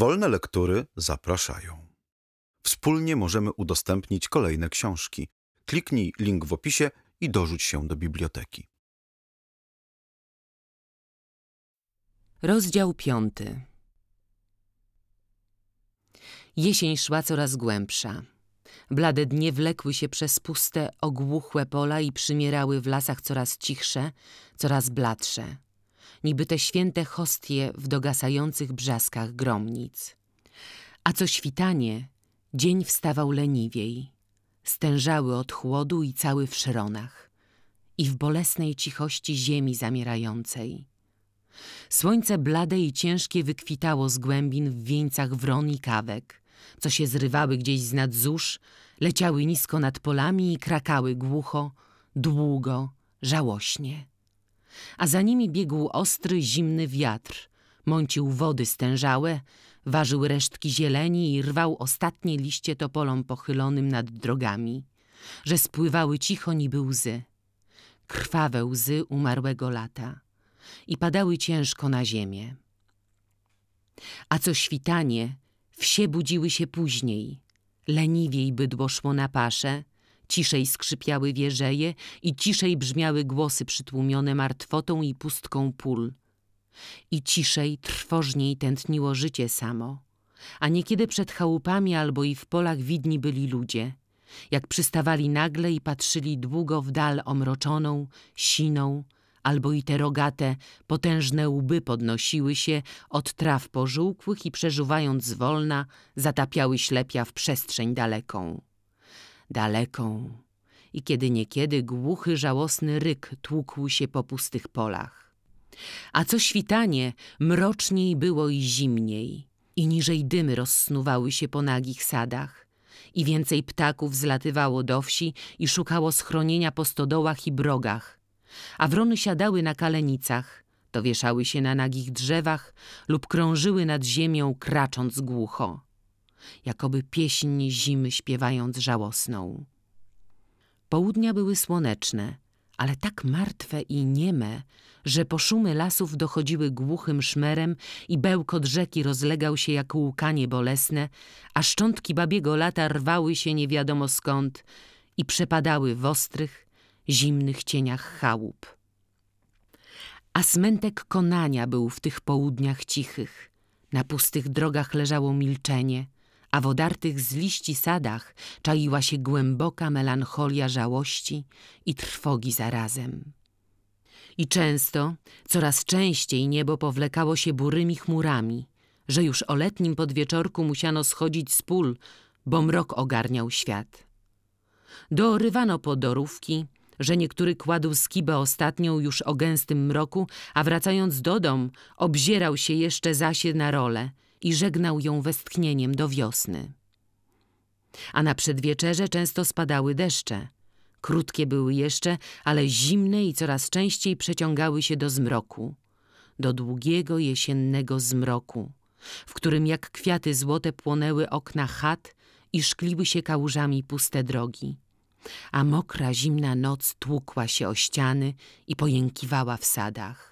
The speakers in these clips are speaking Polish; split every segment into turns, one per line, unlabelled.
Wolne lektury zapraszają. Wspólnie możemy udostępnić kolejne książki. Kliknij link w opisie i dorzuć się do biblioteki.
Rozdział piąty. Jesień szła coraz głębsza. Blade dnie wlekły się przez puste, ogłuchłe pola i przymierały w lasach coraz cichsze, coraz bladsze. Niby te święte hostie w dogasających brzaskach gromnic. A co świtanie, dzień wstawał leniwiej. Stężały od chłodu i cały w szronach. I w bolesnej cichości ziemi zamierającej. Słońce blade i ciężkie wykwitało z głębin w wieńcach wron i kawek, co się zrywały gdzieś z nad zórz, leciały nisko nad polami i krakały głucho, długo, żałośnie. A za nimi biegł ostry, zimny wiatr, mącił wody stężałe, ważył resztki zieleni i rwał ostatnie liście topolom pochylonym nad drogami, że spływały cicho niby łzy. Krwawe łzy umarłego lata i padały ciężko na ziemię. A co świtanie, wsie budziły się później. Leniwiej bydło szło na pasze, ciszej skrzypiały wieżeje i ciszej brzmiały głosy przytłumione martwotą i pustką pól. I ciszej, trwożniej tętniło życie samo. A niekiedy przed chałupami albo i w polach widni byli ludzie, jak przystawali nagle i patrzyli długo w dal omroczoną, siną, albo i te rogate, potężne łby podnosiły się od traw pożółkłych i przeżuwając zwolna, zatapiały ślepia w przestrzeń daleką. Daleką. I kiedy niekiedy głuchy, żałosny ryk tłukł się po pustych polach. A co świtanie, mroczniej było i zimniej, i niżej dymy rozsnuwały się po nagich sadach, i więcej ptaków zlatywało do wsi i szukało schronienia po stodołach i brogach, a wrony siadały na kalenicach, to wieszały się na nagich drzewach lub krążyły nad ziemią, kracząc głucho, jakoby pieśń zimy śpiewając żałosną. Południa były słoneczne, ale tak martwe i nieme, że po szumy lasów dochodziły głuchym szmerem i bełkot rzeki rozlegał się jak łkanie bolesne, a szczątki babiego lata rwały się nie wiadomo skąd i przepadały w ostrych, zimnych cieniach chałup. A smętek konania był w tych południach cichych. Na pustych drogach leżało milczenie, a w odartych z liści sadach czaiła się głęboka melancholia żałości i trwogi zarazem. I często, coraz częściej niebo powlekało się burymi chmurami, że już o letnim podwieczorku musiano schodzić z pól, bo mrok ogarniał świat. Dorywano podorówki, że niektóry kładł skibę ostatnią już o gęstym mroku, a wracając do dom, obzierał się jeszcze zasie na rolę i żegnał ją westchnieniem do wiosny. A na przedwieczerze często spadały deszcze. Krótkie były jeszcze, ale zimne i coraz częściej przeciągały się do zmroku. Do długiego jesiennego zmroku, w którym jak kwiaty złote płonęły okna chat i szkliły się kałużami puste drogi a mokra, zimna noc tłukła się o ściany i pojękiwała w sadach.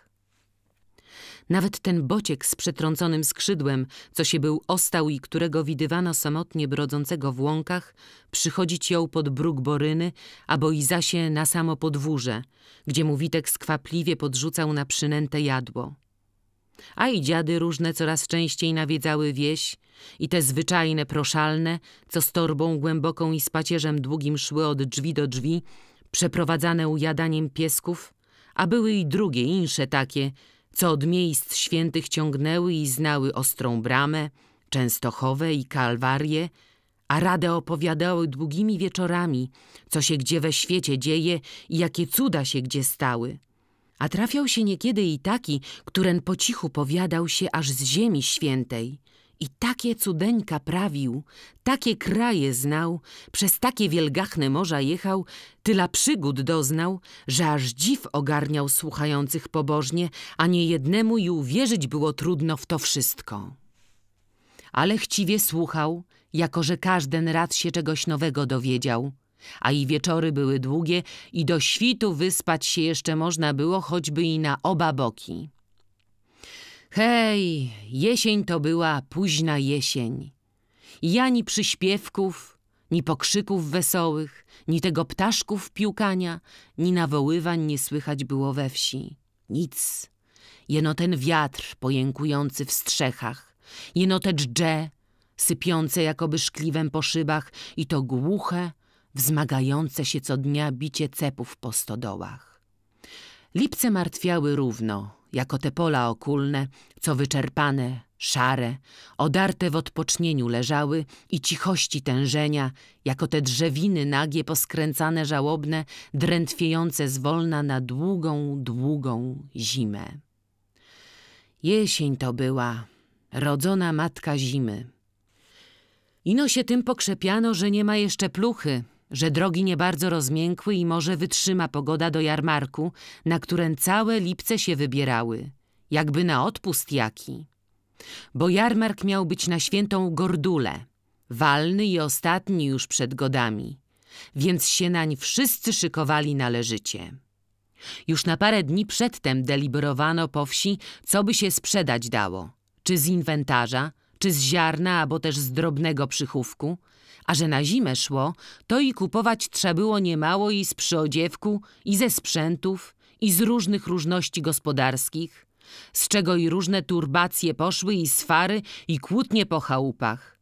Nawet ten bociek z przetrąconym skrzydłem, co się był ostał i którego widywano samotnie brodzącego w łąkach, przychodzić ją pod bruk boryny, albo i zasie na samo podwórze, gdzie mu Witek skwapliwie podrzucał na przynęte jadło. A i dziady różne coraz częściej nawiedzały wieś i te zwyczajne, proszalne, co z torbą głęboką i z pacierzem długim szły od drzwi do drzwi, przeprowadzane ujadaniem piesków, a były i drugie, insze takie, co od miejsc świętych ciągnęły i znały ostrą bramę, Częstochowę i Kalwarię, a radę opowiadały długimi wieczorami, co się gdzie we świecie dzieje i jakie cuda się gdzie stały. A trafiał się niekiedy i taki, któren po cichu powiadał się aż z ziemi świętej i takie cudeńka prawił, takie kraje znał, przez takie wielgachne morza jechał, tyle przygód doznał, że aż dziw ogarniał słuchających pobożnie, a nie jednemu i uwierzyć było trudno w to wszystko. Ale chciwie słuchał, jako że każden rad się czegoś nowego dowiedział – a i wieczory były długie i do świtu wyspać się jeszcze można było choćby i na oba boki. Hej, jesień to była późna jesień. I ani przyśpiewków, ni pokrzyków wesołych, ni tego ptaszków piłkania, ni nawoływań nie słychać było we wsi. Nic. Jeno ten wiatr pojękujący w strzechach, jeno te dżdże, sypiące jakoby szkliwem po szybach i to głuche, wzmagające się co dnia bicie cepów po stodołach. Lipce martwiały równo, jako te pola okulne, co wyczerpane, szare, odarte w odpocznieniu leżały i cichości tężenia, jako te drzewiny nagie poskręcane żałobne, drętwiejące zwolna na długą, długą zimę. Jesień to była, rodzona matka zimy. Ino się tym pokrzepiano, że nie ma jeszcze pluchy, że drogi nie bardzo rozmiękły i może wytrzyma pogoda do jarmarku, na którym całe lipce się wybierały, jakby na odpust jaki. Bo jarmark miał być na świętą gordulę, walny i ostatni już przed godami, więc się nań wszyscy szykowali należycie. Już na parę dni przedtem deliberowano po wsi, co by się sprzedać dało, czy z inwentarza, czy z ziarna, albo też z drobnego przychówku, a że na zimę szło, to i kupować trzeba było niemało i z przyodziewku, i ze sprzętów, i z różnych różności gospodarskich, z czego i różne turbacje poszły i swary, i kłótnie po chałupach.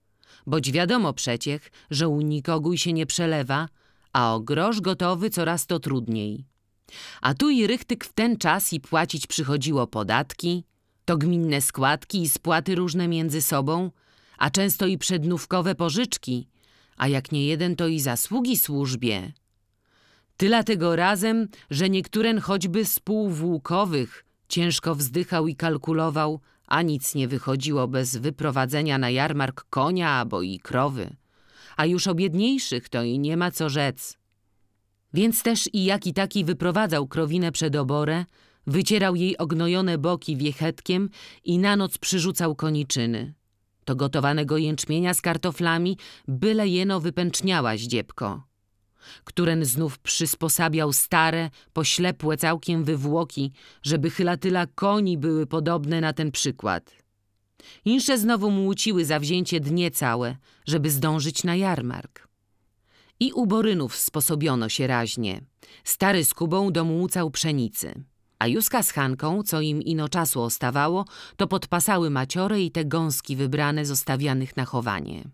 Boć wiadomo przeciech, że u nikogo się nie przelewa, a o grosz gotowy coraz to trudniej. A tu i rychtyk w ten czas i płacić przychodziło podatki, to gminne składki i spłaty różne między sobą, a często i przednówkowe pożyczki, a jak nie jeden to i zasługi służbie. Tyle tego razem, że niektóren choćby z półwłókowych ciężko wzdychał i kalkulował, a nic nie wychodziło bez wyprowadzenia na jarmark konia albo i krowy. A już o biedniejszych to i nie ma co rzec. Więc też i jaki taki wyprowadzał krowinę przed oborę, wycierał jej ognojone boki wiechetkiem i na noc przyrzucał koniczyny. To gotowanego jęczmienia z kartoflami byle jeno wypęczniała zdziebko. Któren znów przysposabiał stare, poślepłe całkiem wywłoki, żeby chylatyla koni były podobne na ten przykład. Insze znowu młóciły zawzięcie dnie całe, żeby zdążyć na jarmark. I u Borynów sposobiono się raźnie. Stary z Kubą domłucał pszenicy. A Juska z Hanką, co im ino czasu ostawało, to podpasały maciory i te gąski wybrane zostawianych na chowanie.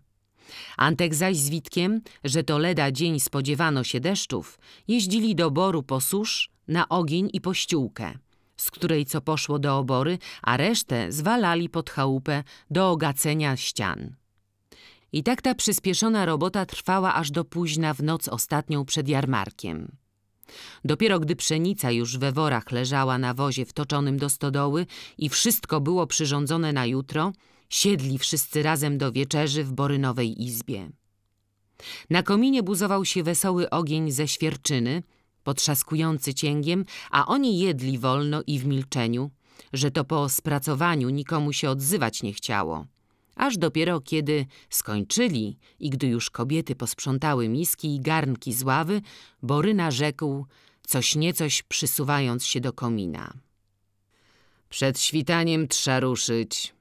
Antek zaś z Witkiem, że to leda dzień spodziewano się deszczów, jeździli do boru po susz, na ogień i po ściółkę, z której co poszło do obory, a resztę zwalali pod chałupę do ogacenia ścian. I tak ta przyspieszona robota trwała aż do późna w noc ostatnią przed jarmarkiem. Dopiero gdy pszenica już we worach leżała na wozie wtoczonym do stodoły i wszystko było przyrządzone na jutro, siedli wszyscy razem do wieczerzy w Borynowej izbie. Na kominie buzował się wesoły ogień ze świerczyny, potrzaskujący cięgiem, a oni jedli wolno i w milczeniu, że to po spracowaniu nikomu się odzywać nie chciało. Aż dopiero kiedy skończyli i gdy już kobiety posprzątały miski i garnki z ławy, Boryna rzekł, coś niecoś przysuwając się do komina. Przed świtaniem trza ruszyć.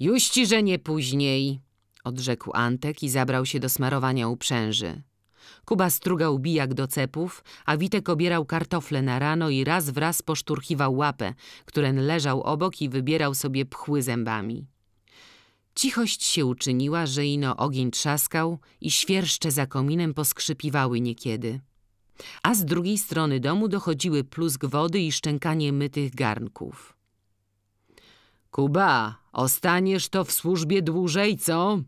Juści, że nie później, odrzekł Antek i zabrał się do smarowania uprzęży. Kuba strugał bijak do cepów, a Witek obierał kartofle na rano i raz w raz poszturchiwał łapę, któren leżał obok i wybierał sobie pchły zębami. Cichość się uczyniła, że ino ogień trzaskał i świerszcze za kominem poskrzypiwały niekiedy. A z drugiej strony domu dochodziły plusk wody i szczękanie mytych garnków. Kuba, ostaniesz to w służbie dłużej, co?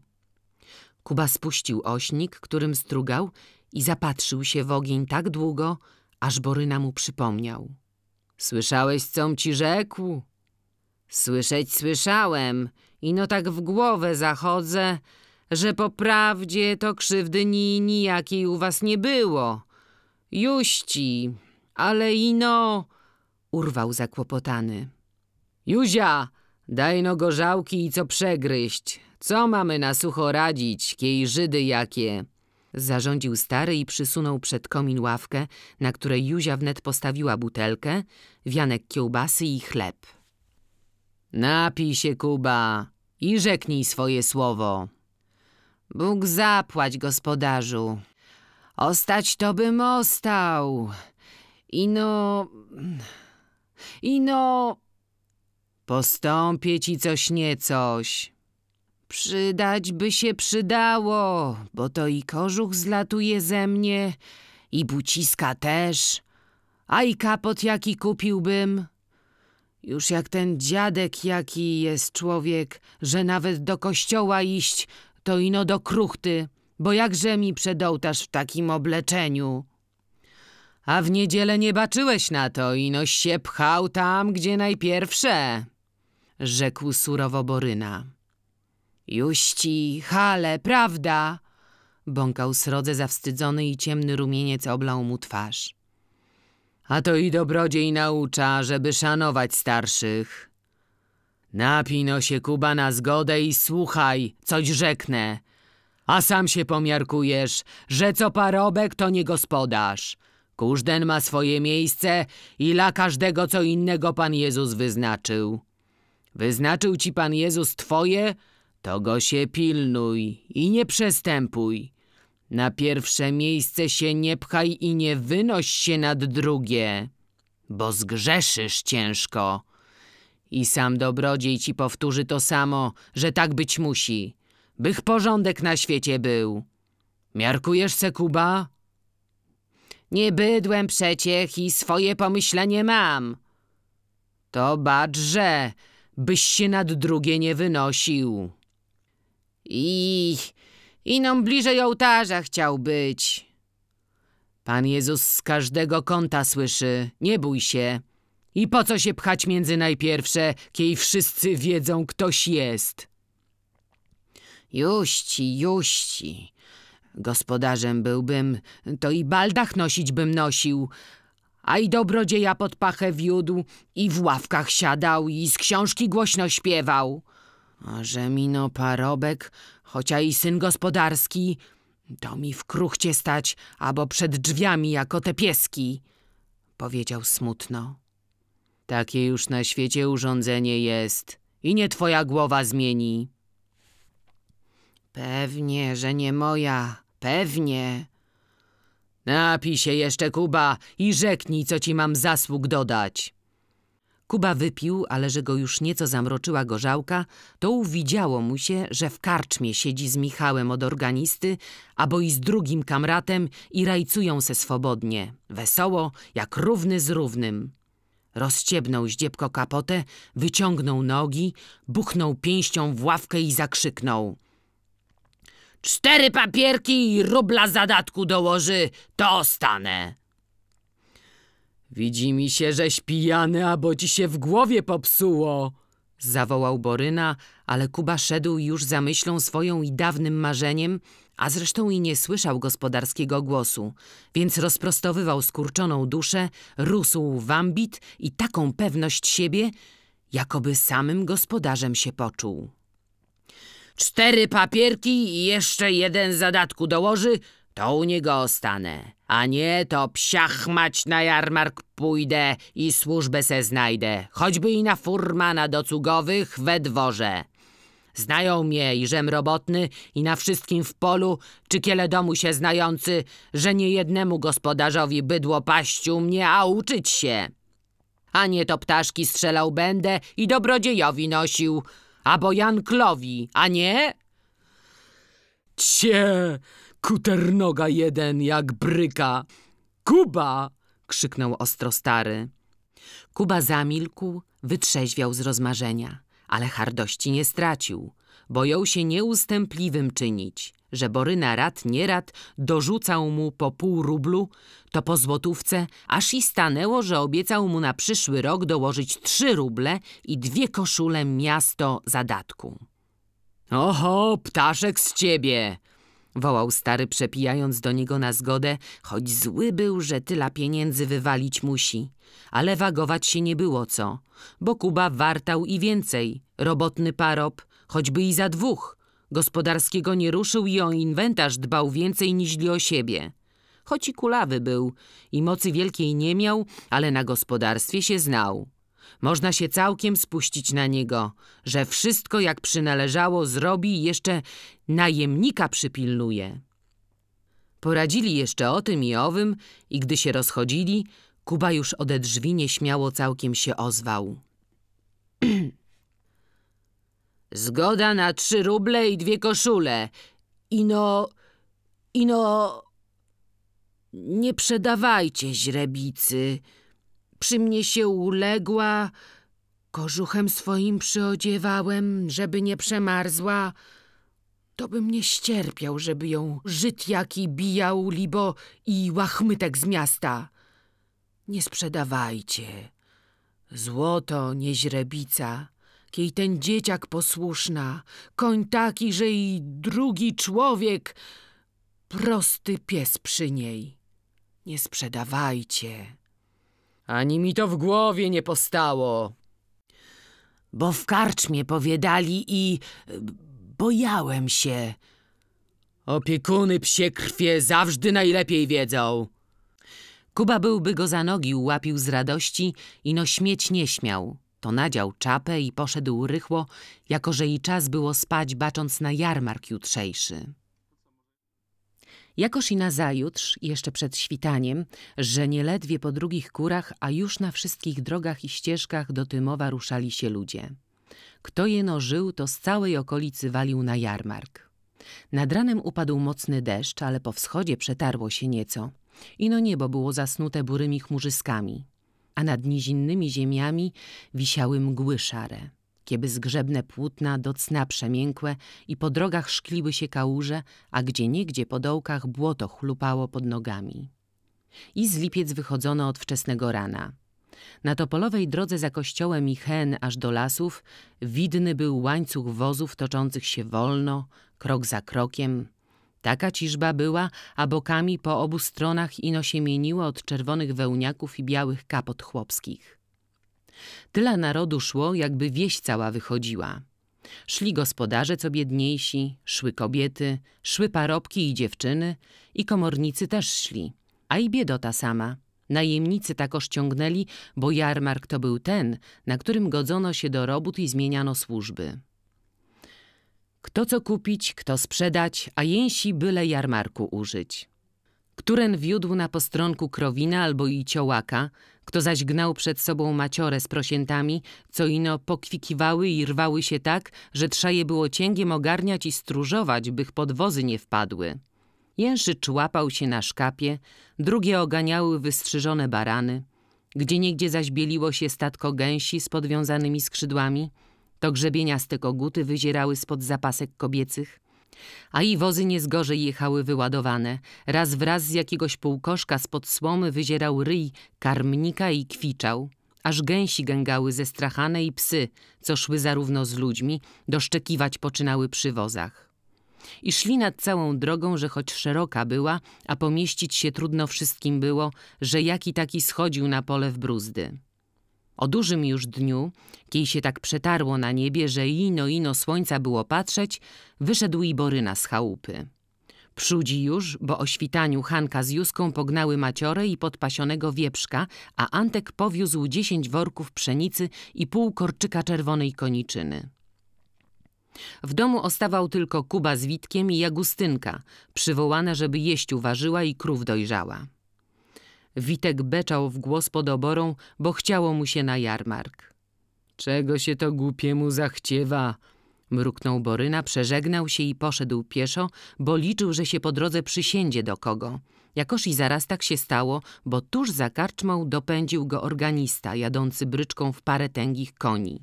Kuba spuścił ośnik, którym strugał i zapatrzył się w ogień tak długo, aż Boryna mu przypomniał. Słyszałeś, com ci rzekł? Słyszeć słyszałem Ino tak w głowę zachodzę, że po prawdzie to krzywdy ni nijakiej u was nie było. Juści, ale ino... Urwał zakłopotany. Juzia, daj no gorzałki i co przegryźć. Co mamy na sucho radzić, kiej Żydy jakie? Zarządził stary i przysunął przed komin ławkę, na której Juzia wnet postawiła butelkę, wianek kiełbasy i chleb. Napij się, Kuba, i rzeknij swoje słowo. Bóg zapłać, gospodarzu. Ostać to bym ostał. Ino... Ino... Postąpię ci coś niecoś. Przydać by się przydało, bo to i kożuch zlatuje ze mnie, i buciska też, a i kapot jaki kupiłbym. Już jak ten dziadek jaki jest człowiek, że nawet do kościoła iść, to ino do kruchty, bo jakże mi przedołtasz w takim obleczeniu. A w niedzielę nie baczyłeś na to, inoś się pchał tam, gdzie najpierwsze, rzekł surowo Boryna. Juści, hale, prawda? Bąkał srodze zawstydzony i ciemny rumieniec oblał mu twarz. A to i dobrodziej naucza, żeby szanować starszych. Napino się Kuba na zgodę i słuchaj, coś rzeknę. A sam się pomiarkujesz, że co parobek to nie gospodarz. Każden ma swoje miejsce i dla każdego co innego Pan Jezus wyznaczył. Wyznaczył ci Pan Jezus twoje, to go się pilnuj i nie przestępuj. Na pierwsze miejsce się nie pchaj i nie wynoś się nad drugie, bo zgrzeszysz ciężko. I sam dobrodziej ci powtórzy to samo, że tak być musi, bych porządek na świecie był. Miarkujesz se, Kuba? Nie bydłem przeciech i swoje pomyślenie mam. To bacz, że byś się nad drugie nie wynosił. I iną bliżej ołtarza chciał być. Pan Jezus z każdego kąta słyszy, nie bój się. I po co się pchać między najpierwsze, kiej wszyscy wiedzą, ktoś jest? Juści, juści. Gospodarzem byłbym, to i baldach nosić bym nosił, a i dobrodzieja pod pachę wiódł i w ławkach siadał i z książki głośno śpiewał. A że mino parobek, chocia i syn gospodarski, to mi w kruchcie stać, albo przed drzwiami jako te pieski, powiedział smutno. Takie już na świecie urządzenie jest i nie twoja głowa zmieni. Pewnie, że nie moja, pewnie. Napij się jeszcze, Kuba, i rzeknij, co ci mam zasług dodać. Kuba wypił, ale że go już nieco zamroczyła gorzałka, to uwidziało mu się, że w karczmie siedzi z Michałem od organisty, albo i z drugim kamratem i rajcują se swobodnie, wesoło, jak równy z równym. Rozciebnął zdziebko kapotę, wyciągnął nogi, buchnął pięścią w ławkę i zakrzyknął. Cztery papierki i rubla zadatku dołoży, to stanę. Widzi mi się, żeś pijany, abo ci się w głowie popsuło. Zawołał Boryna, ale Kuba szedł już za myślą swoją i dawnym marzeniem, a zresztą i nie słyszał gospodarskiego głosu, więc rozprostowywał skurczoną duszę, rósł w ambit i taką pewność siebie, jakoby samym gospodarzem się poczuł. Cztery papierki i jeszcze jeden zadatku dołoży, to u niego ostanę. A nie, to psiachmać na jarmark pójdę i służbę se znajdę. Choćby i na furmana do cugowych we dworze. Znają mnie i żem robotny i na wszystkim w polu, czy kiele domu się znający, że nie jednemu gospodarzowi bydło paściu mnie, a uczyć się. A nie to ptaszki strzelał będę i dobrodziejowi nosił, albo Janklowi, a nie? Cie, kuternoga jeden jak bryka. Kuba! krzyknął ostro stary. Kuba zamilkł, wytrzeźwiał z rozmarzenia, ale hardości nie stracił. Bojął się nieustępliwym czynić, że Boryna rad nierad dorzucał mu po pół rublu, to po złotówce, aż i stanęło, że obiecał mu na przyszły rok dołożyć trzy ruble i dwie koszule miasto zadatku. Oho, ptaszek z ciebie! Wołał stary, przepijając do niego na zgodę, choć zły był, że tyle pieniędzy wywalić musi. Ale wagować się nie było co, bo Kuba wartał i więcej. Robotny parop, choćby i za dwóch. Gospodarskiego nie ruszył i o inwentarz dbał więcej niż o siebie. Choć i kulawy był i mocy wielkiej nie miał, ale na gospodarstwie się znał. Można się całkiem spuścić na niego, że wszystko jak przynależało zrobi i jeszcze najemnika przypilnuje. Poradzili jeszcze o tym i owym i gdy się rozchodzili, Kuba już ode drzwi nieśmiało całkiem się ozwał. Zgoda na trzy ruble i dwie koszule. Ino... ino... Nie przedawajcie źrebicy. Przy mnie się uległa, kożuchem swoim przyodziewałem, żeby nie przemarzła. To bym nie ścierpiał, żeby ją żyt jaki bijał, libo i łachmytek z miasta. Nie sprzedawajcie. Złoto, nie źrebica. Kiej ten dzieciak posłuszna, koń taki, że i drugi człowiek, prosty pies przy niej. Nie sprzedawajcie. Ani mi to w głowie nie postało. Bo w karczmie powiadali i bojałem się. Opiekuny psie krwie zawsze najlepiej wiedzą. Kuba byłby go za nogi ułapił z radości i no śmieć nie śmiał. To nadział czapę i poszedł rychło, jako że i czas było spać, bacząc na jarmark jutrzejszy. Jakoż i nazajutrz, jeszcze przed świtaniem, że nieledwie po drugich kurach, a już na wszystkich drogach i ścieżkach do Tymowa ruszali się ludzie. Kto jeno żył, to z całej okolicy walił na jarmark. Nad ranem upadł mocny deszcz, ale po wschodzie przetarło się nieco. Ino niebo było zasnute burymi chmurzyskami, a nad nizinnymi ziemiami wisiały mgły szare kieby zgrzebne płótna do cna przemiękłe i po drogach szkliły się kałuże, a gdzie niegdzie po dołkach błoto chlupało pod nogami. I z lipiec wychodzono od wczesnego rana. Na topolowej drodze za kościołem i hen aż do lasów widny był łańcuch wozów toczących się wolno, krok za krokiem. Taka ciżba była, a bokami po obu stronach ino się mieniło od czerwonych wełniaków i białych kapot chłopskich. Tyle narodu szło, jakby wieś cała wychodziła. Szli gospodarze co biedniejsi, szły kobiety, szły parobki i dziewczyny i komornicy też szli, a i biedota sama. Najemnicy takoż ciągnęli, bo jarmark to był ten, na którym godzono się do robót i zmieniano służby. Kto co kupić, kto sprzedać, a jęsi byle jarmarku użyć. Któren wiódł na postronku krowina albo i ciołaka, kto zaś gnał przed sobą maciorę z prosiętami, co ino pokwikiwały i rwały się tak, że trza je było cięgiem ogarniać i stróżować, bych pod wozy nie wpadły. Jężycz łapał się na szkapie, drugie oganiały wystrzyżone barany, gdzie niegdzie zaś bieliło się statko gęsi z podwiązanymi skrzydłami, to grzebieniaste koguty wyzierały spod zapasek kobiecych, a i wozy nie zgorzej jechały wyładowane. Raz wraz z jakiegoś półkoszka spod słomy wyzierał ryj karmnika i kwiczał. Aż gęsi gęgały zestrachane i psy, co szły zarówno z ludźmi, doszczekiwać poczynały przy wozach. I szli nad całą drogą, że choć szeroka była, a pomieścić się trudno wszystkim było, że jaki taki schodził na pole w bruzdy. O dużym już dniu, kiej się tak przetarło na niebie, że ino ino słońca było patrzeć, wyszedł i Boryna z chałupy. Przudzi już, bo o świtaniu Hanka z Juską pognały maciorę i podpasionego wieprzka, a Antek powiózł dziesięć worków pszenicy i pół korczyka czerwonej koniczyny. W domu ostawał tylko Kuba z Witkiem i Jagustynka, przywołane, żeby jeść uważyła i krów dojrzała. Witek beczał w głos pod oborą, bo chciało mu się na jarmark. Czego się to głupiemu zachciewa? Mruknął Boryna, przeżegnał się i poszedł pieszo, bo liczył, że się po drodze przysiędzie do kogo. Jakoż i zaraz tak się stało, bo tuż za karczmą dopędził go organista, jadący bryczką w parę tęgich koni.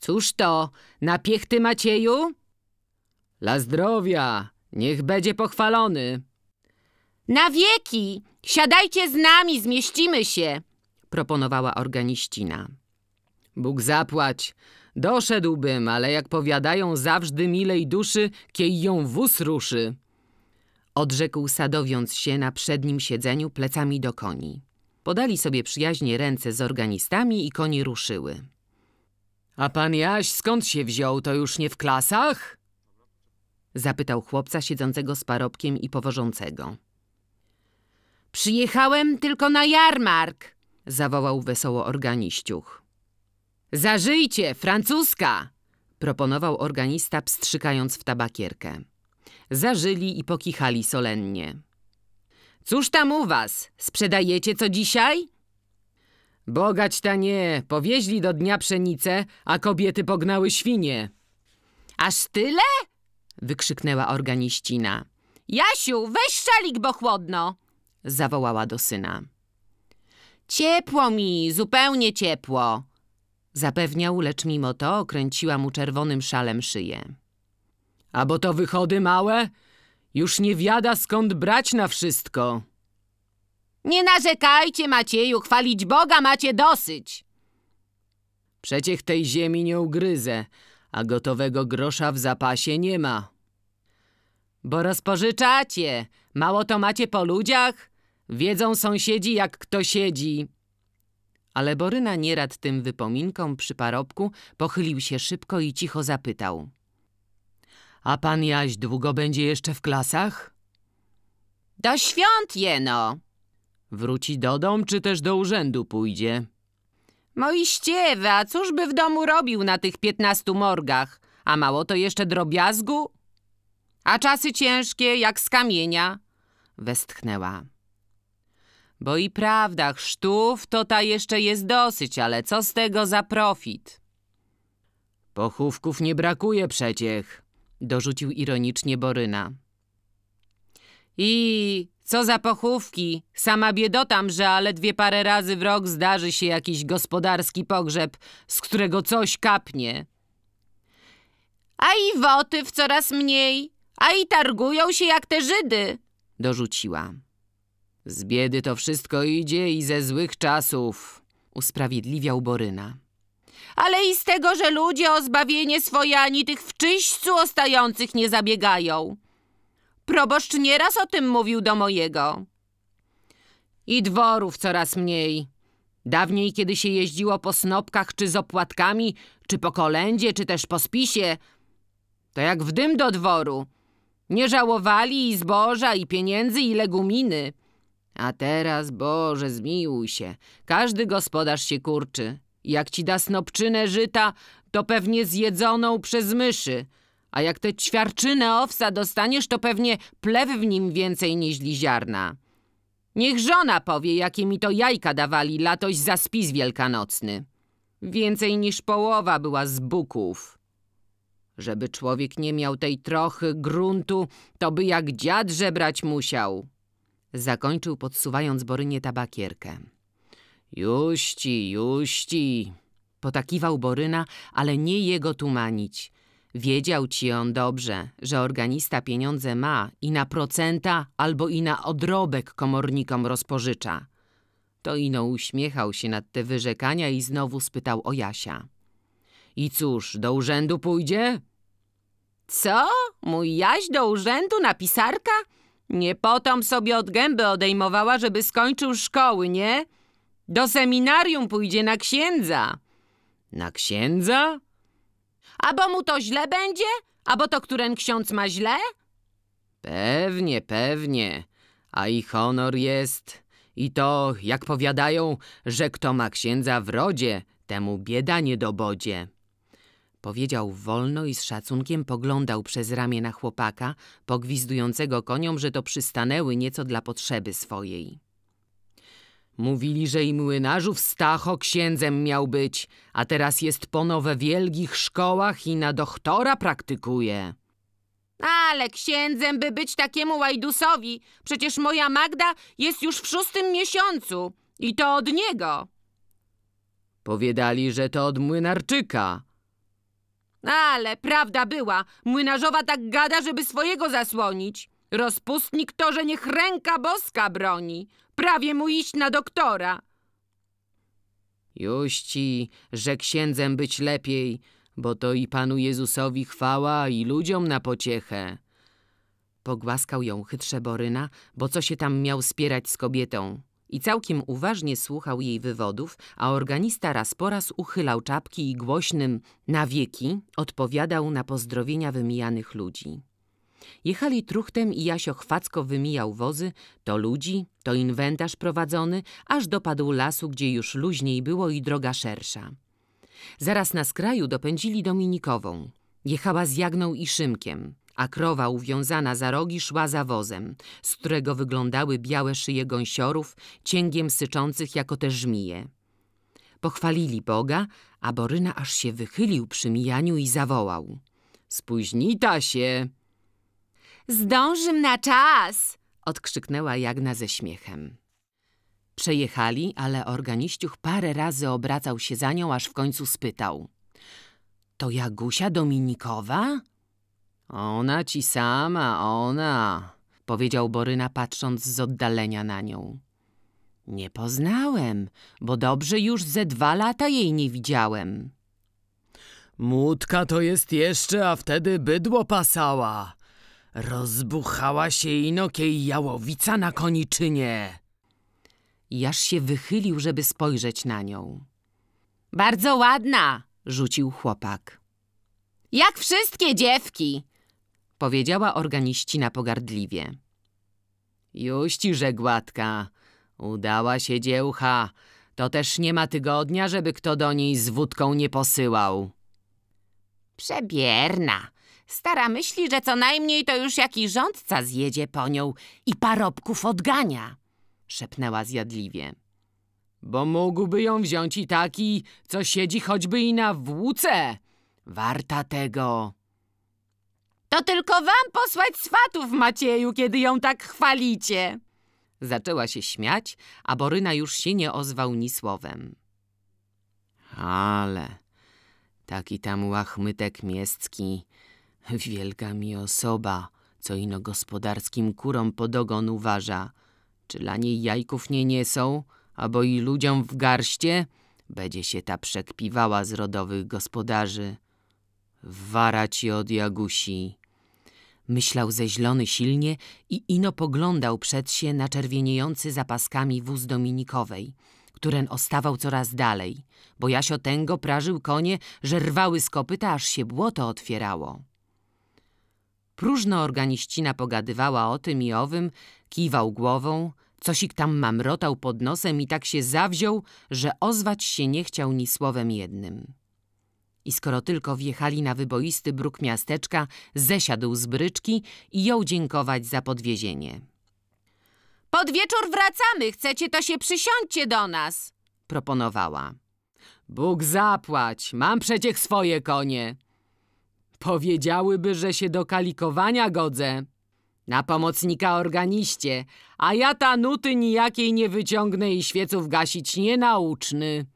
Cóż to, na piechty Macieju? Dla zdrowia, niech będzie pochwalony.
Na wieki! Siadajcie z nami, zmieścimy się!
proponowała organiścina. Bóg zapłać, doszedłbym, ale jak powiadają zawsze milej duszy, kiej ją wóz ruszy. Odrzekł sadowiąc się na przednim siedzeniu plecami do koni. Podali sobie przyjaźnie ręce z organistami i konie ruszyły. A pan Jaś skąd się wziął, to już nie w klasach? Zapytał chłopca siedzącego z parobkiem i powożącego.
Przyjechałem tylko na jarmark,
zawołał wesoło organiściuch. Zażyjcie, francuska! proponował organista, pstrzykając w tabakierkę. Zażyli i pokichali solennie. Cóż tam u was? Sprzedajecie co dzisiaj? Bogać ta nie, powieźli do dnia pszenicę, a kobiety pognały świnie.
Aż tyle?
Wykrzyknęła organiścina.
Jasiu, weź szalik, bo chłodno.
Zawołała do syna.
Ciepło mi, zupełnie ciepło.
Zapewniał, lecz mimo to okręciła mu czerwonym szalem szyję. A bo to wychody małe? Już nie wiada skąd brać na wszystko.
Nie narzekajcie, Macieju, chwalić Boga macie dosyć.
Przeciech tej ziemi nie ugryzę, a gotowego grosza w zapasie nie ma. Bo rozpożyczacie, mało to macie po ludziach? Wiedzą sąsiedzi, jak kto siedzi. Ale Boryna nierad tym wypominkom przy parobku pochylił się szybko i cicho zapytał. A pan Jaś długo będzie jeszcze w klasach?
Do świąt jeno.
Wróci do dom, czy też do urzędu pójdzie?
Moi ściewy, a cóż by w domu robił na tych piętnastu morgach? A mało to jeszcze drobiazgu? A czasy ciężkie, jak z kamienia.
Westchnęła. Bo i prawda, chrztów to ta jeszcze jest dosyć, ale co z tego za profit? Pochówków nie brakuje przeciech, dorzucił ironicznie Boryna. I co za pochówki? Sama biedotam, że ale dwie parę razy w rok zdarzy się jakiś gospodarski pogrzeb, z którego coś kapnie.
A i wotyw coraz mniej, a i targują się jak te Żydy,
dorzuciła. Z biedy to wszystko idzie i ze złych czasów, usprawiedliwiał Boryna.
Ale i z tego, że ludzie o zbawienie swoje ani tych w czyśćcu ostających nie zabiegają. Proboszcz nieraz o tym mówił do mojego.
I dworów coraz mniej. Dawniej, kiedy się jeździło po snopkach, czy z opłatkami, czy po kolędzie, czy też po spisie, to jak w dym do dworu. Nie żałowali i zboża, i pieniędzy, i leguminy. A teraz, Boże, zmiłuj się, każdy gospodarz się kurczy. Jak ci da snopczynę żyta, to pewnie zjedzoną przez myszy. A jak tę ćwiarczynę owsa dostaniesz, to pewnie plew w nim więcej niż ziarna. Niech żona powie, jakie mi to jajka dawali latoś za spis wielkanocny. Więcej niż połowa była z buków. Żeby człowiek nie miał tej trochy gruntu, to by jak dziad żebrać musiał. Zakończył podsuwając Borynie tabakierkę. Juści, juści, potakiwał Boryna, ale nie jego tumanić. Wiedział ci on dobrze, że organista pieniądze ma i na procenta albo i na odrobek komornikom rozpożycza. To ino uśmiechał się nad te wyrzekania i znowu spytał o Jasia. I cóż, do urzędu pójdzie?
Co? Mój Jaś do urzędu na pisarka? Nie potom sobie od gęby odejmowała, żeby skończył szkoły, nie? Do seminarium pójdzie na księdza.
Na księdza?
Abo mu to źle będzie? Abo to któren ksiądz ma źle?
Pewnie, pewnie. A i honor jest. I to, jak powiadają, że kto ma księdza w rodzie, temu bieda nie dobodzie. Powiedział wolno i z szacunkiem poglądał przez ramię na chłopaka, pogwizdującego koniom, że to przystanęły nieco dla potrzeby swojej. Mówili, że i młynarzów Stacho księdzem miał być, a teraz jest pono we wielkich szkołach i na doktora praktykuje.
Ale księdzem by być takiemu łajdusowi. Przecież moja Magda jest już w szóstym miesiącu. I to od niego.
Powiadali, że to od młynarczyka.
Ale prawda była. Młynarzowa tak gada, żeby swojego zasłonić. Rozpustnik to, że niech ręka boska broni. Prawie mu iść na doktora.
Juści, że księdzem być lepiej, bo to i Panu Jezusowi chwała i ludziom na pociechę. Pogłaskał ją chytrze Boryna, bo co się tam miał spierać z kobietą. I całkiem uważnie słuchał jej wywodów, a organista raz po raz uchylał czapki i głośnym na wieki odpowiadał na pozdrowienia wymijanych ludzi. Jechali truchtem i Jasio chwacko wymijał wozy, to ludzi, to inwentarz prowadzony, aż dopadł lasu, gdzie już luźniej było i droga szersza. Zaraz na skraju dopędzili Dominikową. Jechała z Jagną i Szymkiem, a krowa uwiązana za rogi szła za wozem, z którego wyglądały białe szyje gąsiorów, cięgiem syczących jako te żmije. Pochwalili Boga, a Boryna aż się wychylił przy mijaniu i zawołał.
Spóźnita się!
Zdążym na czas!
Odkrzyknęła Jagna ze śmiechem. Przejechali, ale organiściuch parę razy obracał się za nią, aż w końcu spytał. To Jagusia Dominikowa?
Ona ci sama, ona,
powiedział Boryna patrząc z oddalenia na nią. Nie poznałem, bo dobrze już ze dwa lata jej nie widziałem.
Mutka to jest jeszcze, a wtedy bydło pasała. Rozbuchała się inokiej jałowica na koniczynie.
Jaż się wychylił, żeby spojrzeć na nią.
Bardzo ładna,
rzucił chłopak.
Jak wszystkie dziewki,
powiedziała organiścina pogardliwie.
Juści, że gładka, udała się dziełcha. To też nie ma tygodnia, żeby kto do niej z wódką nie posyłał.
Przebierna. Stara myśli, że co najmniej to już jakiś rządca zjedzie po nią i parobków odgania, szepnęła zjadliwie.
Bo mógłby ją wziąć i taki, co siedzi choćby i na włóce. Warta tego.
To tylko wam posłać swatów, Macieju, kiedy ją tak chwalicie.
Zaczęła się śmiać, a Boryna już się nie ozwał ni słowem.
Ale taki tam łachmytek miecki, wielka mi osoba, co ino gospodarskim kurom pod ogon uważa. Czy dla niej jajków nie niesą, albo i ludziom w garście? Będzie się ta przekpiwała z rodowych gospodarzy. Wara ci od Jagusi.
Myślał zeźlony silnie i ino poglądał przed się na czerwieniejący zapaskami wóz Dominikowej, któren ostawał coraz dalej, bo Jasio tęgo prażył konie, że rwały z kopyta, aż się błoto otwierało. Próżno organiścina pogadywała o tym i owym, kiwał głową, coś ich tam mamrotał pod nosem i tak się zawziął, że ozwać się nie chciał ni słowem jednym. I skoro tylko wjechali na wyboisty bruk miasteczka, zesiadł z bryczki i jął dziękować za podwiezienie.
Pod wieczór wracamy, chcecie to się przysiądźcie do nas,
proponowała.
Bóg zapłać, mam przeciech swoje konie. Powiedziałyby, że się do kalikowania godzę. Na pomocnika organiście, a ja ta nuty nijakiej nie wyciągnę i świeców gasić nienauczny.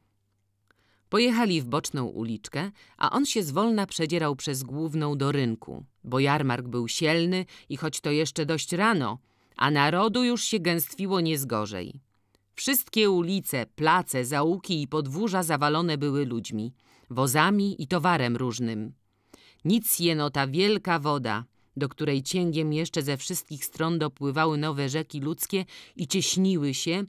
Pojechali w boczną uliczkę, a on się zwolna przedzierał przez główną do rynku, bo jarmark był sielny i choć to jeszcze dość rano, a narodu już się gęstwiło nie zgorzej. Wszystkie ulice, place, zaułki i podwórza zawalone były ludźmi, wozami i towarem różnym. Nic jeno ta wielka woda, do której cięgiem jeszcze ze wszystkich stron dopływały nowe rzeki ludzkie i cieśniły się,